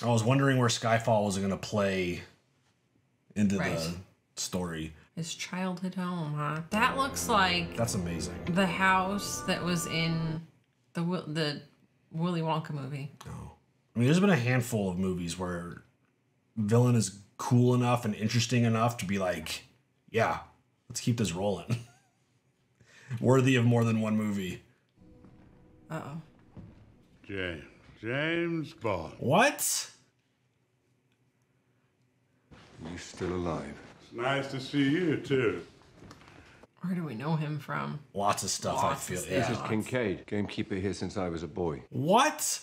I was wondering where Skyfall was going to play into Right. the story. His childhood home, huh? That looks like That's amazing. the house that was in the the Willy Wonka movie. Oh, I mean, there's been a handful of movies where villain is cool enough and interesting enough to be like, yeah, let's keep this rolling. Worthy of more than one movie. Uh oh. James. James Bond. What? You still alive? It's nice to see you, too. Where do we know him from? Lots of stuff Lots I of feel. This Yeah. is Kincaid, gamekeeper here since I was a boy. What?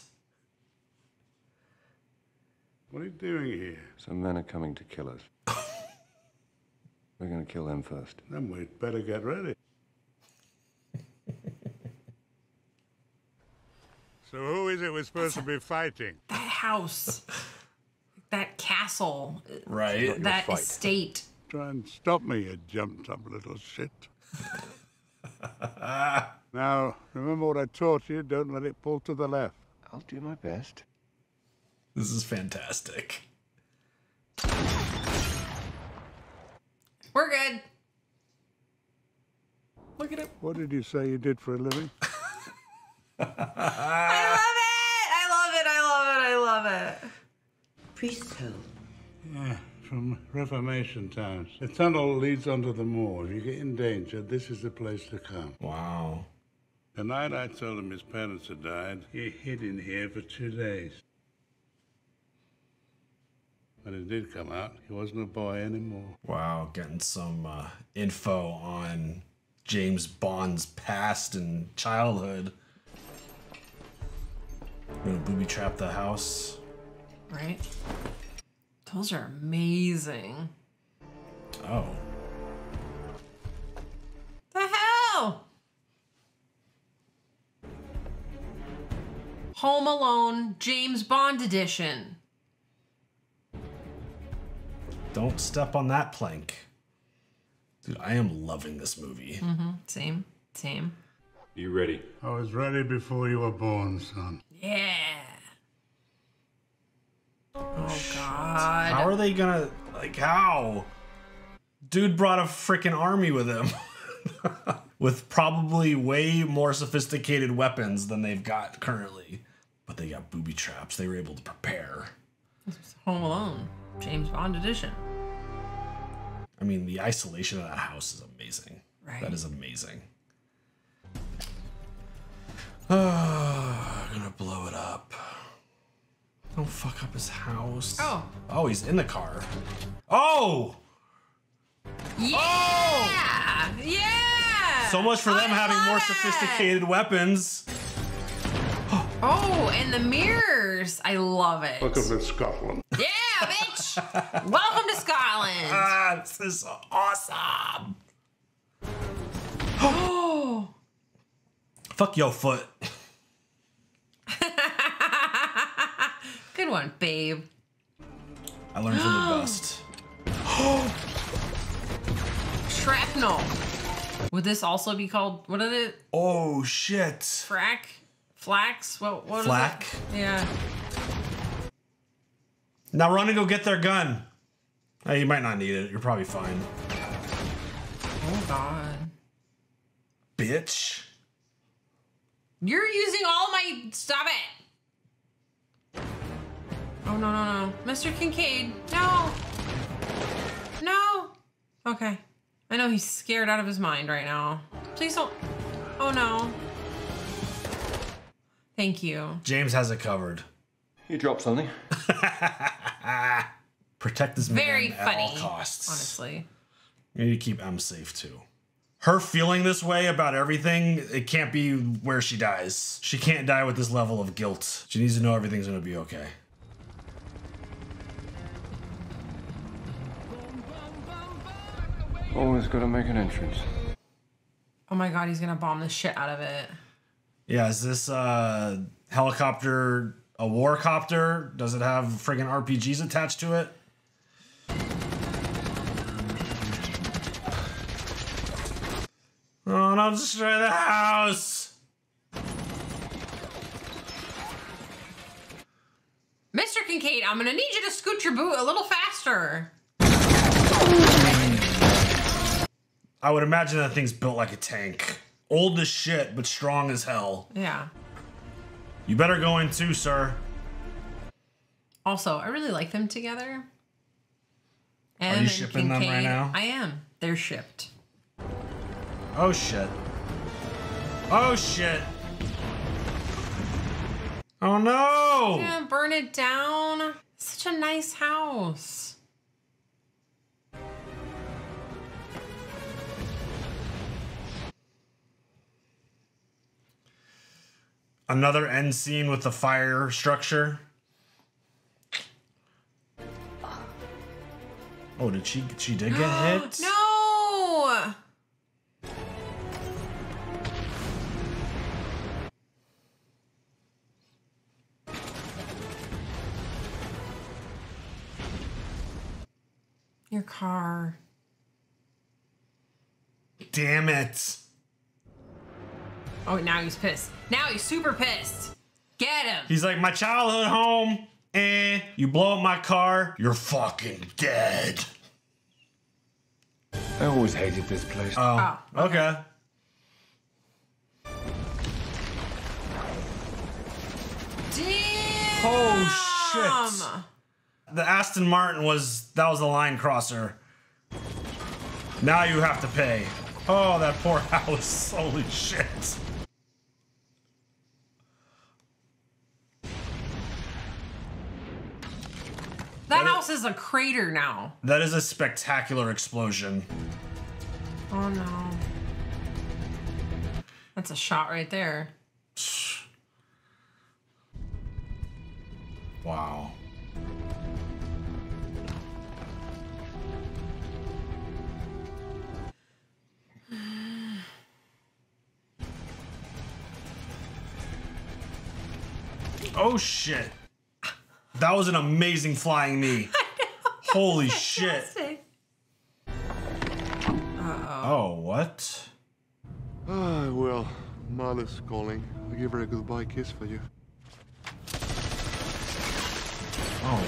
What are you doing here? Some men are coming to kill us. We're going to kill them first. Then we'd better get ready. so who is it we're supposed to be fighting? That house, that castle, Right. that estate. Try and stop me, you jumped up little shit. now, remember what I taught you. Don't let it pull to the left. I'll do my best. This is fantastic. We're good. Look at him. What did you say you did for a living? I love it. I love it. I love it. I love it. Priest's home. Yeah, from Reformation times. The tunnel leads onto the moor. If you get in danger, this is the place to come. Wow. The night I told him his parents had died, he hid in here for two days. When it did come out, he wasn't a boy anymore. Wow. Getting some uh, info on James Bond's past and childhood. We're gonna booby trap the house. Right? Those are amazing. Oh. The hell? Home Alone James Bond edition. Don't step on that plank. Dude, I am loving this movie. Mm-hmm. Same. Same. You ready? I was ready before you were born, son. Yeah. Oh God. How are they gonna like how? Dude brought a freaking army with him. with probably way more sophisticated weapons than they've got currently. But they got booby traps. They were able to prepare. Home Alone, James Bond edition. I mean, the isolation of that house is amazing. Right. That is amazing. Ah, gonna blow it up. Don't fuck up his house. Oh. Oh, he's in the car. Oh! Yeah! Yeah! So much for them having more sophisticated weapons. Oh, and the mirrors. I love it. Welcome to Scotland. Yeah, bitch! Welcome to Scotland. Ah, this is awesome. Oh. Fuck your foot. Good one, babe. I learned from the best. Shrapnel. Would this also be called what is it? Oh shit. Frack? Flax? What what is Flack? Yeah. Now run and go get their gun. Hey, you might not need it. You're probably fine. Oh god. Bitch. You're using all my stop it. Oh no no no. Mr. Kincaid. No. No. Okay. I know he's scared out of his mind right now. Please don't. Oh no. Thank you. James has it covered. You dropped something. Protect this man Very at funny. all costs. Honestly. You need to keep M safe too. Her feeling this way about everything, it can't be where she dies. She can't die with this level of guilt. She needs to know everything's gonna be okay. Always gotta make an entrance. Oh my god, he's gonna bomb the shit out of it. Yeah, is this uh helicopter a war copter? Does it have friggin' RPGs attached to it? Oh, don't destroy the house! Mr. Kincaid, I'm gonna need you to scoot your boot a little faster. I would imagine that thing's built like a tank. Old as shit, but strong as hell. Yeah. You better go in too, sir. Also, I really like them together. Are you and shipping them right now? I am. They're shipped. Oh shit. Oh shit. Oh no! Yeah, burn it down. Such a nice house. Another end scene with the fire structure. Oh, did she? She did get hit. no! Your car. Damn it! Oh, now he's pissed. Now he's super pissed. Get him. He's like, my childhood home. Eh, you blow up my car, you're fucking dead. I always hated this place. Oh, okay. Damn. Oh shit! The Aston Martin was that was the line crosser. Now you have to pay. Oh, that poor house. Holy shit. That house is a crater now. That is a spectacular explosion. Oh no. That's a shot right there. Wow. Oh shit. That was an amazing flying knee. Holy shit. Oh, what? Ah, well, Mother's calling. I'll give her a goodbye kiss for you. Oh.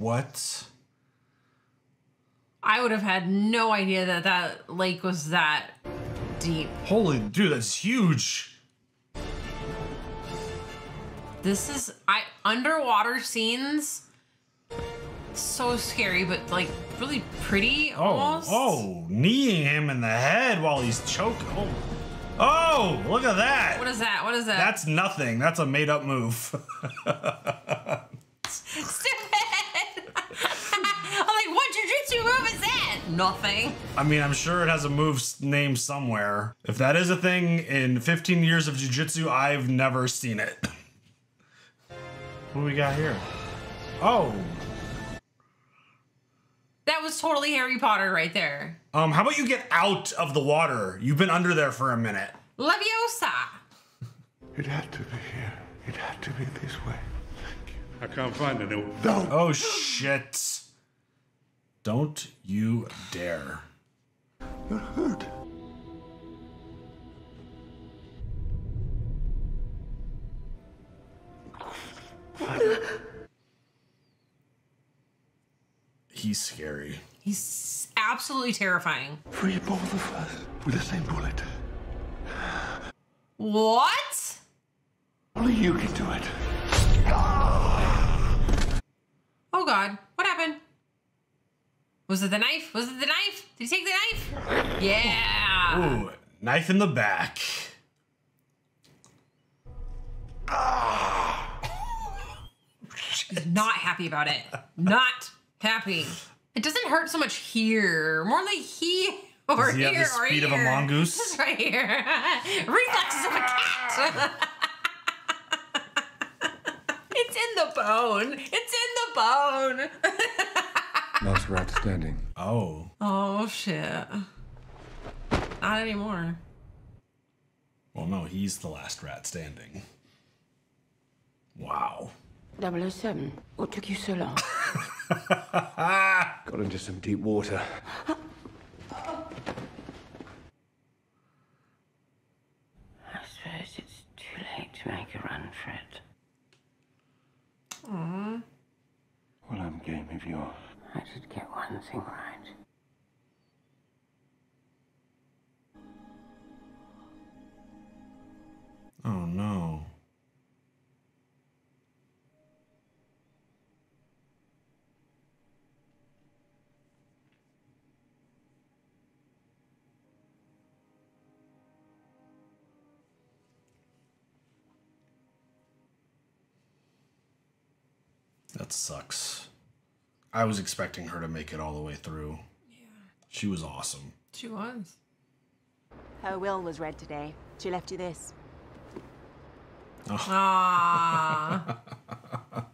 What? I would have had no idea that that lake was that deep. Holy dude, that's huge. This is I underwater scenes. So scary, but like really pretty Oh, almost. oh, kneeing him in the head while he's choking. Oh, oh, look at that. What is that? What is that? That's nothing. That's a made up move. stupid. I'm like, what jujitsu move is that? Nothing. I mean, I'm sure it has a move name somewhere. If that is a thing in 15 years of jujitsu, I've never seen it. What do we got here? Oh, That was totally Harry Potter right there. um, how about you get out of the water? You've been under there for a minute. Leviosa. It had to be here. It had to be this way. Thank you. I can't find any. No! Oh shit! Don't you dare! You're hurt. He's scary. He's absolutely terrifying. Free both of us with the same bullet. What? Only you can do it. Oh god. What happened? Was it the knife? Was it the knife? Did he take the knife? Yeah. Ooh, knife in the back. Ah. He's not happy about it. Not happy. It doesn't hurt so much here. More like he or Does he have here the or speed of a mongoose? This right here. Reflexes of a cat. it's in the bone. It's in the bone. Last rat standing. Oh. oh shit. Not anymore. Well, no, he's the last rat standing. Wow. 007, what took you so long? Got into some deep water. Uh, That sucks. I was expecting her to make it all the way through. Yeah. She was awesome. She was. Her will was read today. She left you this. Ah.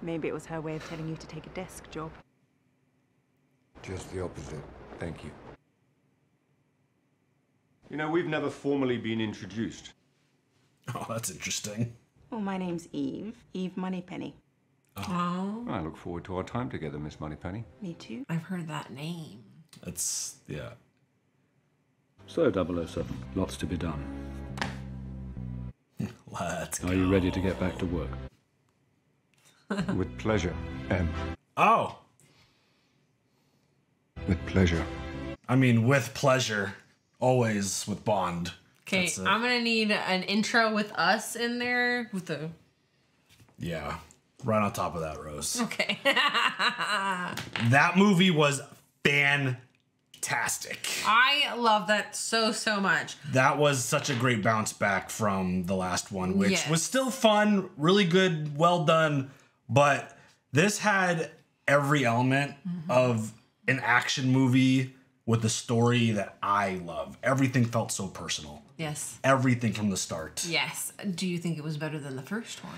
Maybe it was her way of telling you to take a desk job. Just the opposite. Thank you. You know, we've never formally been introduced. Oh, that's interesting. Well, my name's Eve. Eve Moneypenny. Oh. I look forward to our time together, Miss Moneypenny. Me too. I've heard that name. It's, yeah. So, 007, lots to be done. Let's Are you ready to get back to work? With pleasure, M. Oh. With pleasure. I mean, with pleasure. Always with Bond. Okay, I'm gonna need an intro with us in there with the. Yeah. Right on top of that, Rose. Okay. That movie was fantastic. I love that so so much. That was such a great bounce back from the last one, which Yes. was still fun, really good, well done. But this had every element mm-hmm. of an action movie with a story that I love. Everything felt so personal. Yes. Everything from the start. Yes. Do you think it was better than the first one?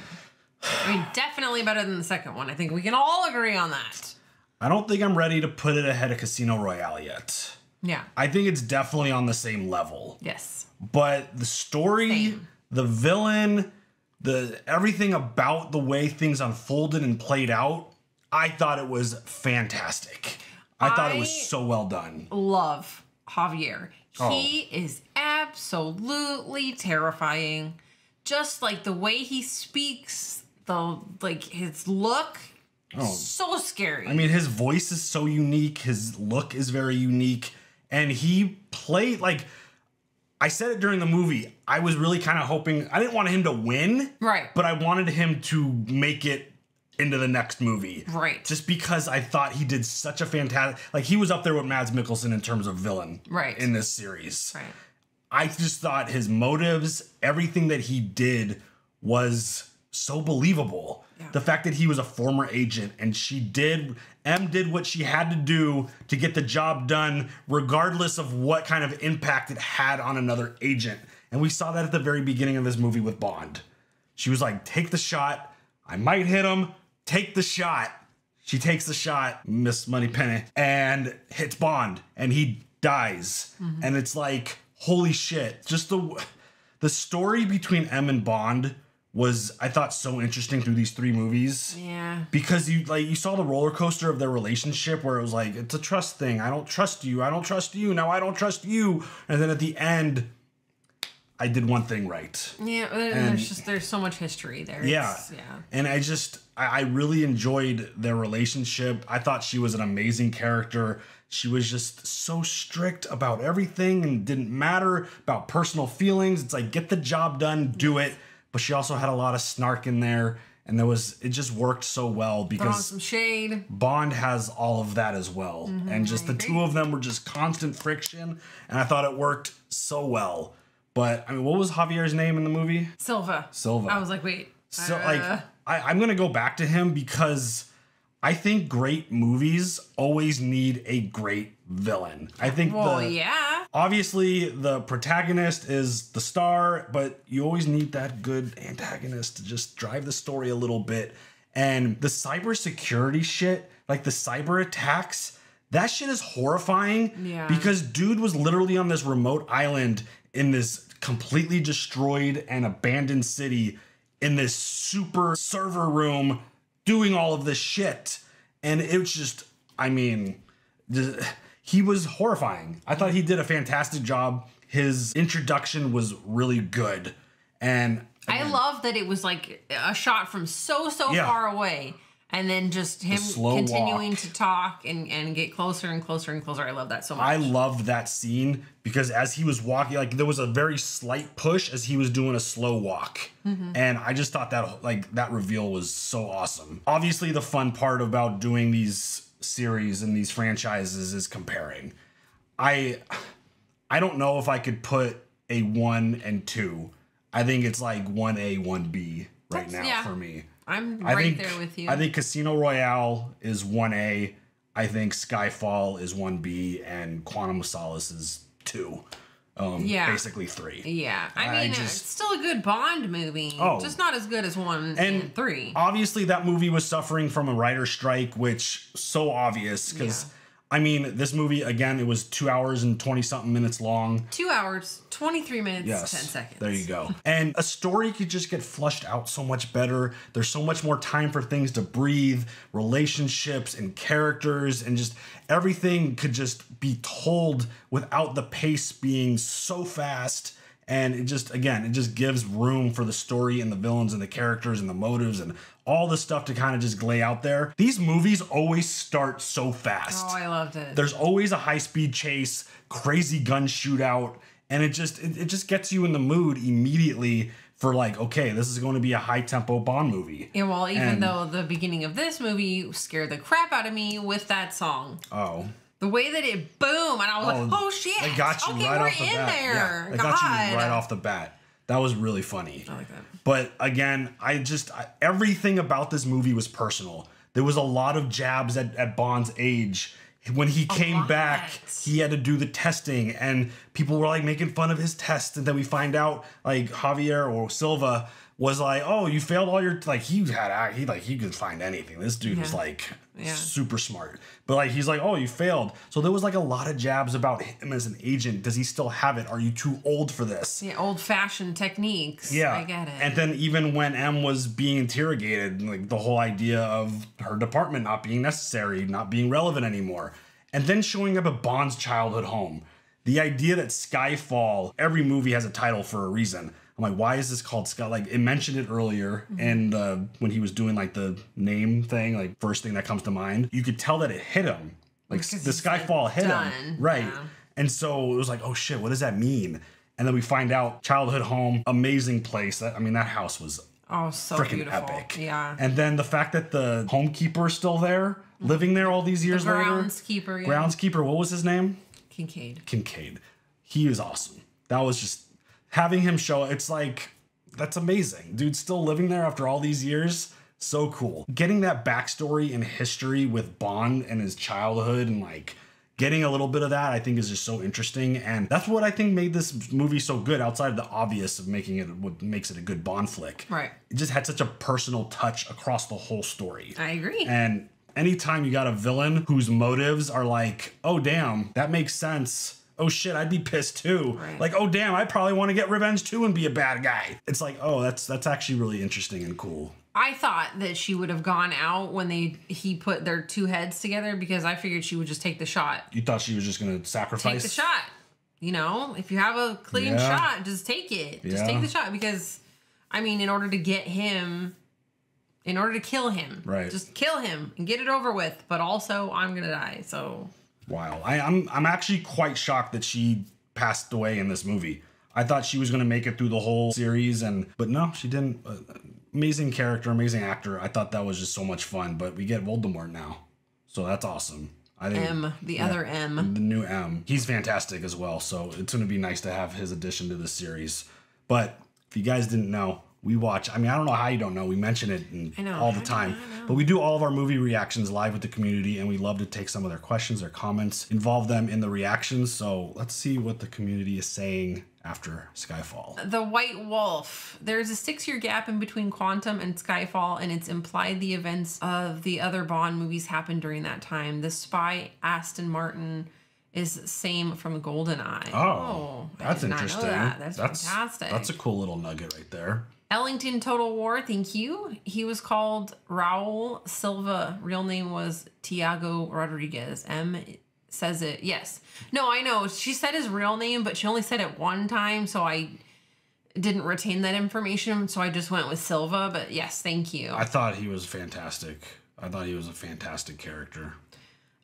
I mean, definitely better than the second one. I think we can all agree on that. I don't think I'm ready to put it ahead of Casino Royale yet. Yeah. I think it's definitely on the same level. Yes. But the story, the villain, the everything about the way things unfolded and played out, I thought it was fantastic. I, thought it was so well done. Love Javier. Oh. He is absolutely terrifying. Just like the way he speaks, the like his look, Oh. so scary. I mean, his voice is so unique. His look is very unique, and he played like I said it during the movie. I was really kind of hoping I didn't want him to win, Right. but I wanted him to make it into the next movie. Right. Just because I thought he did such a fantastic like he was up there with Mads Mikkelsen in terms of villain Right. in this series. Right. I just thought his motives, everything that he did was so believable. The fact that he was a former agent and she did M did what she had to do to get the job done regardless of what kind of impact it had on another agent. And we saw that at the very beginning of this movie with Bond. She was like, "Take the shot. I might hit him. Take the shot." She takes the shot, Miss Moneypenny, and hits Bond, and he dies. Mhm. And it's like, holy shit! Just the the story between M and Bond was, I thought, so interesting through these three movies Yeah. because you like you saw the roller coaster of their relationship where it was like it's a trust thing. I don't trust you. I don't trust you. Now I don't trust you. And then at the end, I did one thing right. Yeah, and And- there's just there's so much history there. Yeah. It's- yeah. And I just, I, I really enjoyed their relationship. I thought she was an amazing character. She was just so strict about everything and didn't matter about personal feelings. It's like, get the job done, do it. But she also had a lot of snark in there. And there was, it just worked so well because some shade. Bond has all of that as well. Mhm, and just I the agree. two of them were just constant friction. And I thought it worked so well. But I mean, what was Javier's name in the movie? Silva. Silva. I was like, wait. So uh, like I, I'm gonna go back to him because I think great movies always need a great villain. I think well, the yeah. obviously the protagonist is the star, but you always need that good antagonist to just drive the story a little bit. And the cybersecurity shit, like the cyber attacks, that shit is horrifying. Yeah. Because dude was literally on this remote island in this completely destroyed and abandoned city in this super server room doing all of this shit. And it was just, I mean, he was horrifying. I thought he did a fantastic job. His introduction was really good. And I love that it was like a shot from so so Yeah. far away, and then just him slow continuing walk. to talk and and get closer and closer and closer. I love that so much. I love that scene because as he was walking, like there was a very slight push as he was doing a slow walk. Mhm. And I just thought that like that reveal was so awesome. Obviously, the fun part about doing these series and these franchises is comparing. I I don't know if I could put a one and two. I think it's like one A, one B right That's- now yeah. for me. I'm I right think, there with you. I think Casino Royale is 1A. I think Skyfall is 1B and Quantum of Solace is 2. Um, Yeah. Basically 3. yeah, I I mean, just- it's still a good Bond movie. Oh. just not as good as one and, And three. Obviously, that movie was suffering from a writer's strike, which so obvious because, I mean, this movie, again, it was two hours and 20 something minutes long. Two hours, twenty three minutes, Yes. ten seconds. There you go. And a story could just get flushed out so much better. There's so much more time for things to breathe, relationships and characters, and just everything could just be told without the pace being so fast. And it just, again, it just gives room for the story and the villains and the characters and the motives and all the stuff to kind of just lay out there. These movies always start so fast. Oh, I loved it. There's always a high speed chase, crazy gun shootout, and it just it, it just gets you in the mood immediately for like, okay, this is going to be a high tempo Bond movie. Yeah, well, even And- though the beginning of this movie scared the crap out of me with that song. Oh. The way that it boom, and I was like, oh, oh shit. It got you okay, right we're off the in bat. there. Yeah, it God. got you right off the bat. That was really funny. I like that. But again, I just I, everything about this movie was personal. There was a lot of jabs at, at Bond's age. When he came back, he had to do the testing, and people were like making fun of his test. And then we find out, like Javier or Silva was like, "Oh, you failed all your like." He had he like he could find anything. This dude was like Yeah. super smart. But like he's like, "Oh, you failed." So there was like a lot of jabs about him as an agent. Does he still have it? Are you too old for this? Yeah, old fashioned techniques. Yeah, I get it. And then even when M was being interrogated, like the whole idea of her department not being necessary, not being relevant anymore, and then showing up at Bond's childhood home. The idea that Skyfall, every movie has a title for a reason. I'm like, why is this called Sky? Like, it mentioned it earlier, Mhm. and uh, when he was doing like the name thing, like first thing that comes to mind, you could tell that it hit him. Like Because the he's, like, Skyfall hit done. him, right? Yeah. And so it was like, oh shit, what does that mean? And then we find out childhood home, amazing place. That I mean, that house was Oh, so freaking beautiful. epic. Yeah. And then the fact that the homekeeper is still there, living there all these years the later. groundskeeper. Yeah. Groundskeeper, what was his name? Kincade. Kincade. He is awesome. That was just having him show. It's like that's amazing, dude. Still living there after all these years. So cool. Getting that backstory and history with Bond and his childhood and like getting a little bit of that, I think is just so interesting. And that's what I think made this movie so good. Outside of the obvious of making it what makes it a good Bond flick. Right. It just had such a personal touch across the whole story. I agree. And anytime you got a villain whose motives are like, oh damn, that makes sense. Oh shit, I'd be pissed too. Right. Like, oh damn, I probably want to get revenge too and be a bad guy. It's like, oh, that's that's actually really interesting and cool. I thought that she would have gone out when they he put their two heads together because I figured she would just take the shot. You thought she was just gonna sacrifice? Take the shot. You know, if you have a clean Yeah. shot, just take it. Just take the shot because, I mean, in order to get him, in order to kill him, Right. Just kill him and get it over with. But also, I'm gonna die. So Wow. I, I'm I'm actually quite shocked that she passed away in this movie. I thought she was gonna make it through the whole series, and but no, she didn't. Uh, amazing character, amazing actor. I thought that was just so much fun. But we get Voldemort now, so that's awesome. I think M, the other M. the new M. He's fantastic as well. So it's gonna be nice to have his addition to the series. But if you guys didn't know, we watch. I mean, I don't know how you don't know. We mention it know, all the I know, time. But we do all of our movie reactions live with the community, and we love to take some of their questions or comments, involve them in the reactions. So let's see what the community is saying after Skyfall. The White Wolf. There's a six year gap in between Quantum and Skyfall, and it's implied the events of the other Bond movies happened during that time. The spy Aston Martin is same from GoldenEye. Oh, oh I that's know interesting. that. That's, fantastic. That's a cool little nugget right there. Ellington Total War, thank you. He was called Raoul Silva. Real name was Tiago Rodriguez. M says it. Yes. No, I know. She said his real name, but she only said it one time, so I didn't retain that information. So I just went with Silva. But yes, thank you. I thought he was fantastic. I thought he was a fantastic character.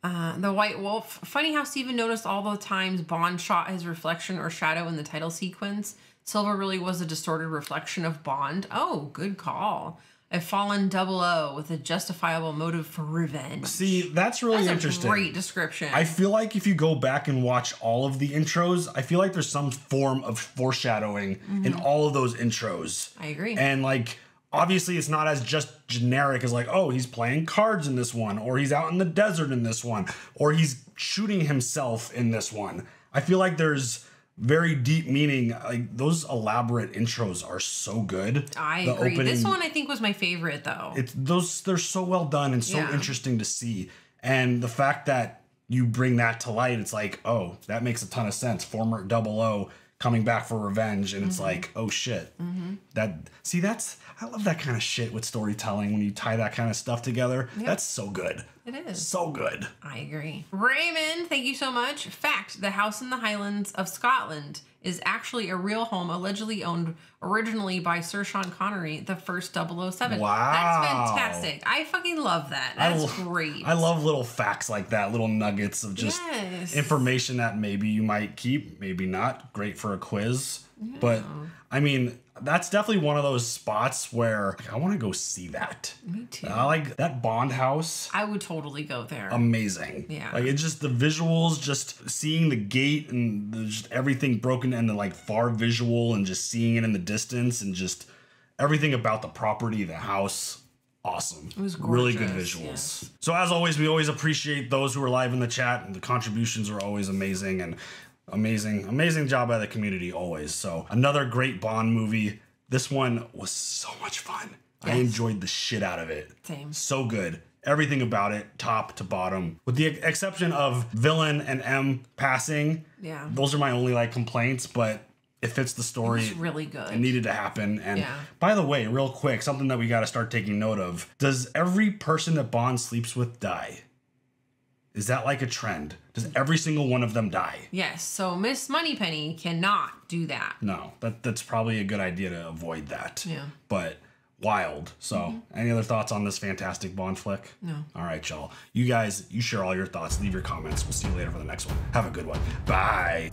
Uh, the White Wolf. Funny how Steven noticed all the times Bond shot his reflection or shadow in the title sequence. Silva really was a distorted reflection of Bond. Oh, good call. A fallen double O with a justifiable motive for revenge. See, that's really interesting. That's a interesting. great description. I feel like if you go back and watch all of the intros, I feel like there's some form of foreshadowing in Mhm. all of those intros. I agree. And like obviously it's not as just generic as like, oh, he's playing cards in this one, or he's out in the desert in this one, or he's shooting himself in this one. I feel like there's very deep meaning. Like those elaborate intros are so good. I The agree. this one I think was my favorite though. it's those they're so well done and so Yeah. interesting to see and the fact that you bring that to light it's like oh that makes a ton of sense former double o coming back for revenge and it's Mhm. like oh shit Mhm. that see that's i love that kind of shit with storytelling when you tie that kind of stuff together Yep. that's so good It is. so good I agree. Raymond, thank you so much. Fact the house in the Highlands of Scotland is actually a real home allegedly owned originally by Sir Sean Connery, the first 007. Wow. That's fantastic. I fucking love that. That's great. I love little facts like that, little nuggets of just Yes. information that maybe you might keep, maybe not. Great for a quiz. But I mean, that's definitely one of those spots where like, I want to go see that. Me too. I like that Bond house. I would totally go there. Amazing. Yeah. Like it's just the visuals, just seeing the gate and the, just everything broken and the like far visual and just seeing it in the distance and just everything about the property, the house. Awesome. It was gorgeous. really good visuals. yes. So as always, we always appreciate those who are live in the chat and the contributions are always amazing and amazing, amazing job by the community always. So another great Bond movie. This one was so much fun. I enjoyed the shit out of it. Same. So good. Everything about it, top to bottom, with the exception of villain and M passing. Yeah. Those are my only like complaints, but it fits the story. It's really good. It needed to happen. And Yeah. by the way, real quick, something that we got to start taking note of: Does every person that Bond sleeps with die? Is that like a trend? Does every single one of them die? Yes. So Miss Moneypenny cannot do that. No, that that's probably a good idea to avoid that. Yeah. But wild. So, any other thoughts on this fantastic Bond flick? No. All right, y'all. You guys, you share all your thoughts. Leave your comments. We'll see you later for the next one. Have a good one. Bye.